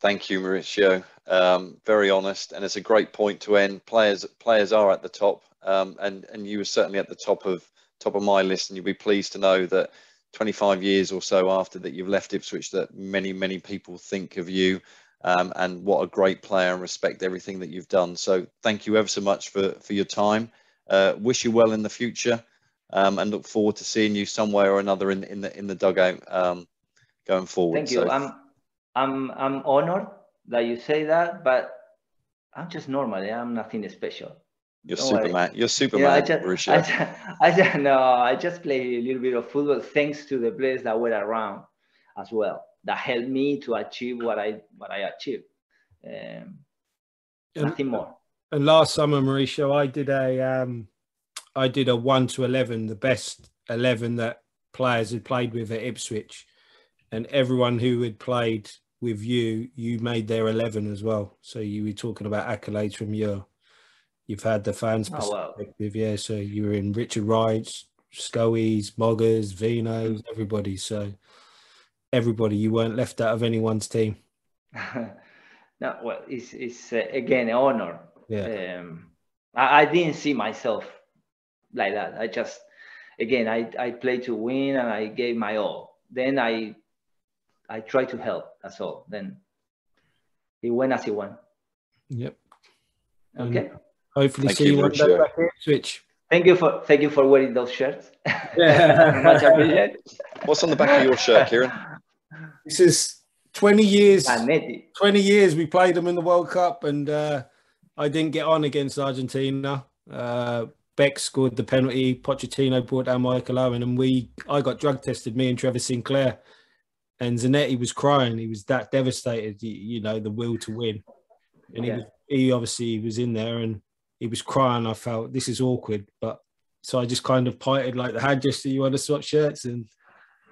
thank you, Mauricio. Um, very honest, and it's a great point to end. Players, players are at the top, um, and and you were certainly at the top of top of my list, and you'll be pleased to know that 25 years or so after that you've left Ipswich, that many many people think of you. Um, and what a great player and respect everything that you've done. So thank you ever so much for, for your time. Uh, wish you well in the future um, and look forward to seeing you somewhere or another in, in the in the dugout um, going forward. Thank you. So, I'm I'm I'm honored that you say that, but I'm just normal. Yeah? I'm nothing special. you're don't worry. Superman. You're Superman, Yeah, I just, Mauricio. I just, I just, no, I just play a little bit of football thanks to the players that were around as well that helped me to achieve what I what I achieved. Um, And- nothing more. And last summer, Mauricio, I did a um, I did a one to eleven, the best eleven that players had played with at Ipswich, and everyone who had played with you, you made their eleven as well. So you were talking about accolades from your, you've had the fans Oh, wow. perspective, yeah. So you were in Richard Wrights, Scoey's, Moggers, Vinos, everybody. So everybody, you weren't left out of anyone's team. no, well, it's it's uh, again an honor. Yeah, Um, I, I didn't see myself like that. I just, again, I I played to win and I gave my all. Then I I try to help. That's all. Then he went as he went. yep. And Okay. Hopefully, Thank see you, on one day Mauricio. back at Ipswich. Thank you for thank you for wearing those shirts. Yeah. Much appreciated. What's on the back of your shirt, Kieron? This is 20 years. Zanetti. 20 years we played them in the World Cup, and uh, I didn't get on against Argentina. Uh, Beck scored the penalty. Pochettino brought down Michael Owen, and we I got drug tested. Me and Trevor Sinclair, and Zanetti was crying. He was that devastated. You, know the will to win, and he Yeah. was, he obviously was in there and he was crying. I felt this is awkward, but so I just kind of pointed like the hand gesture. You want to swap shirts, and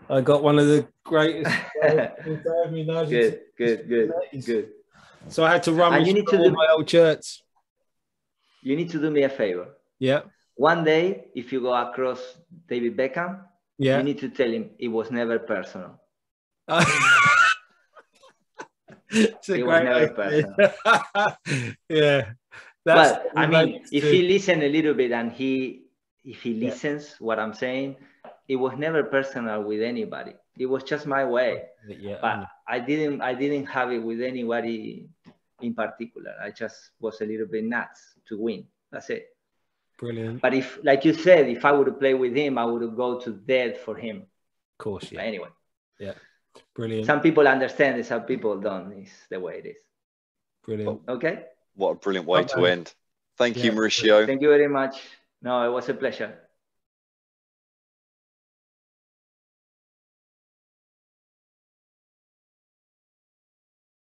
I got one of the greatest. I mean, Argentina- good, good, good, good. so I had to run And you need to do- my old shirts. You need to do me a favor. Yeah, One day, if you go across David Beckham, yeah. you need to tell him it was never personal. It's a It never great idea. yeah. That's but I mean, if to- he listen a little bit and he, if he Yeah. listens what I'm saying, it was never personal with anybody. It was just my way. yeah, But I didn't, I didn't have it with anybody in particular. I just was a little bit nuts to win. That's it. brilliant. But if, like you said, if I would play with him, I would go to death for him. Of course, But yeah, anyway, brilliant, some people understand it, some people don't. It's the way it is. brilliant. Oh, okay. What a brilliant way to end. Thank you, Mauricio. Thank you very much. No, it was a pleasure.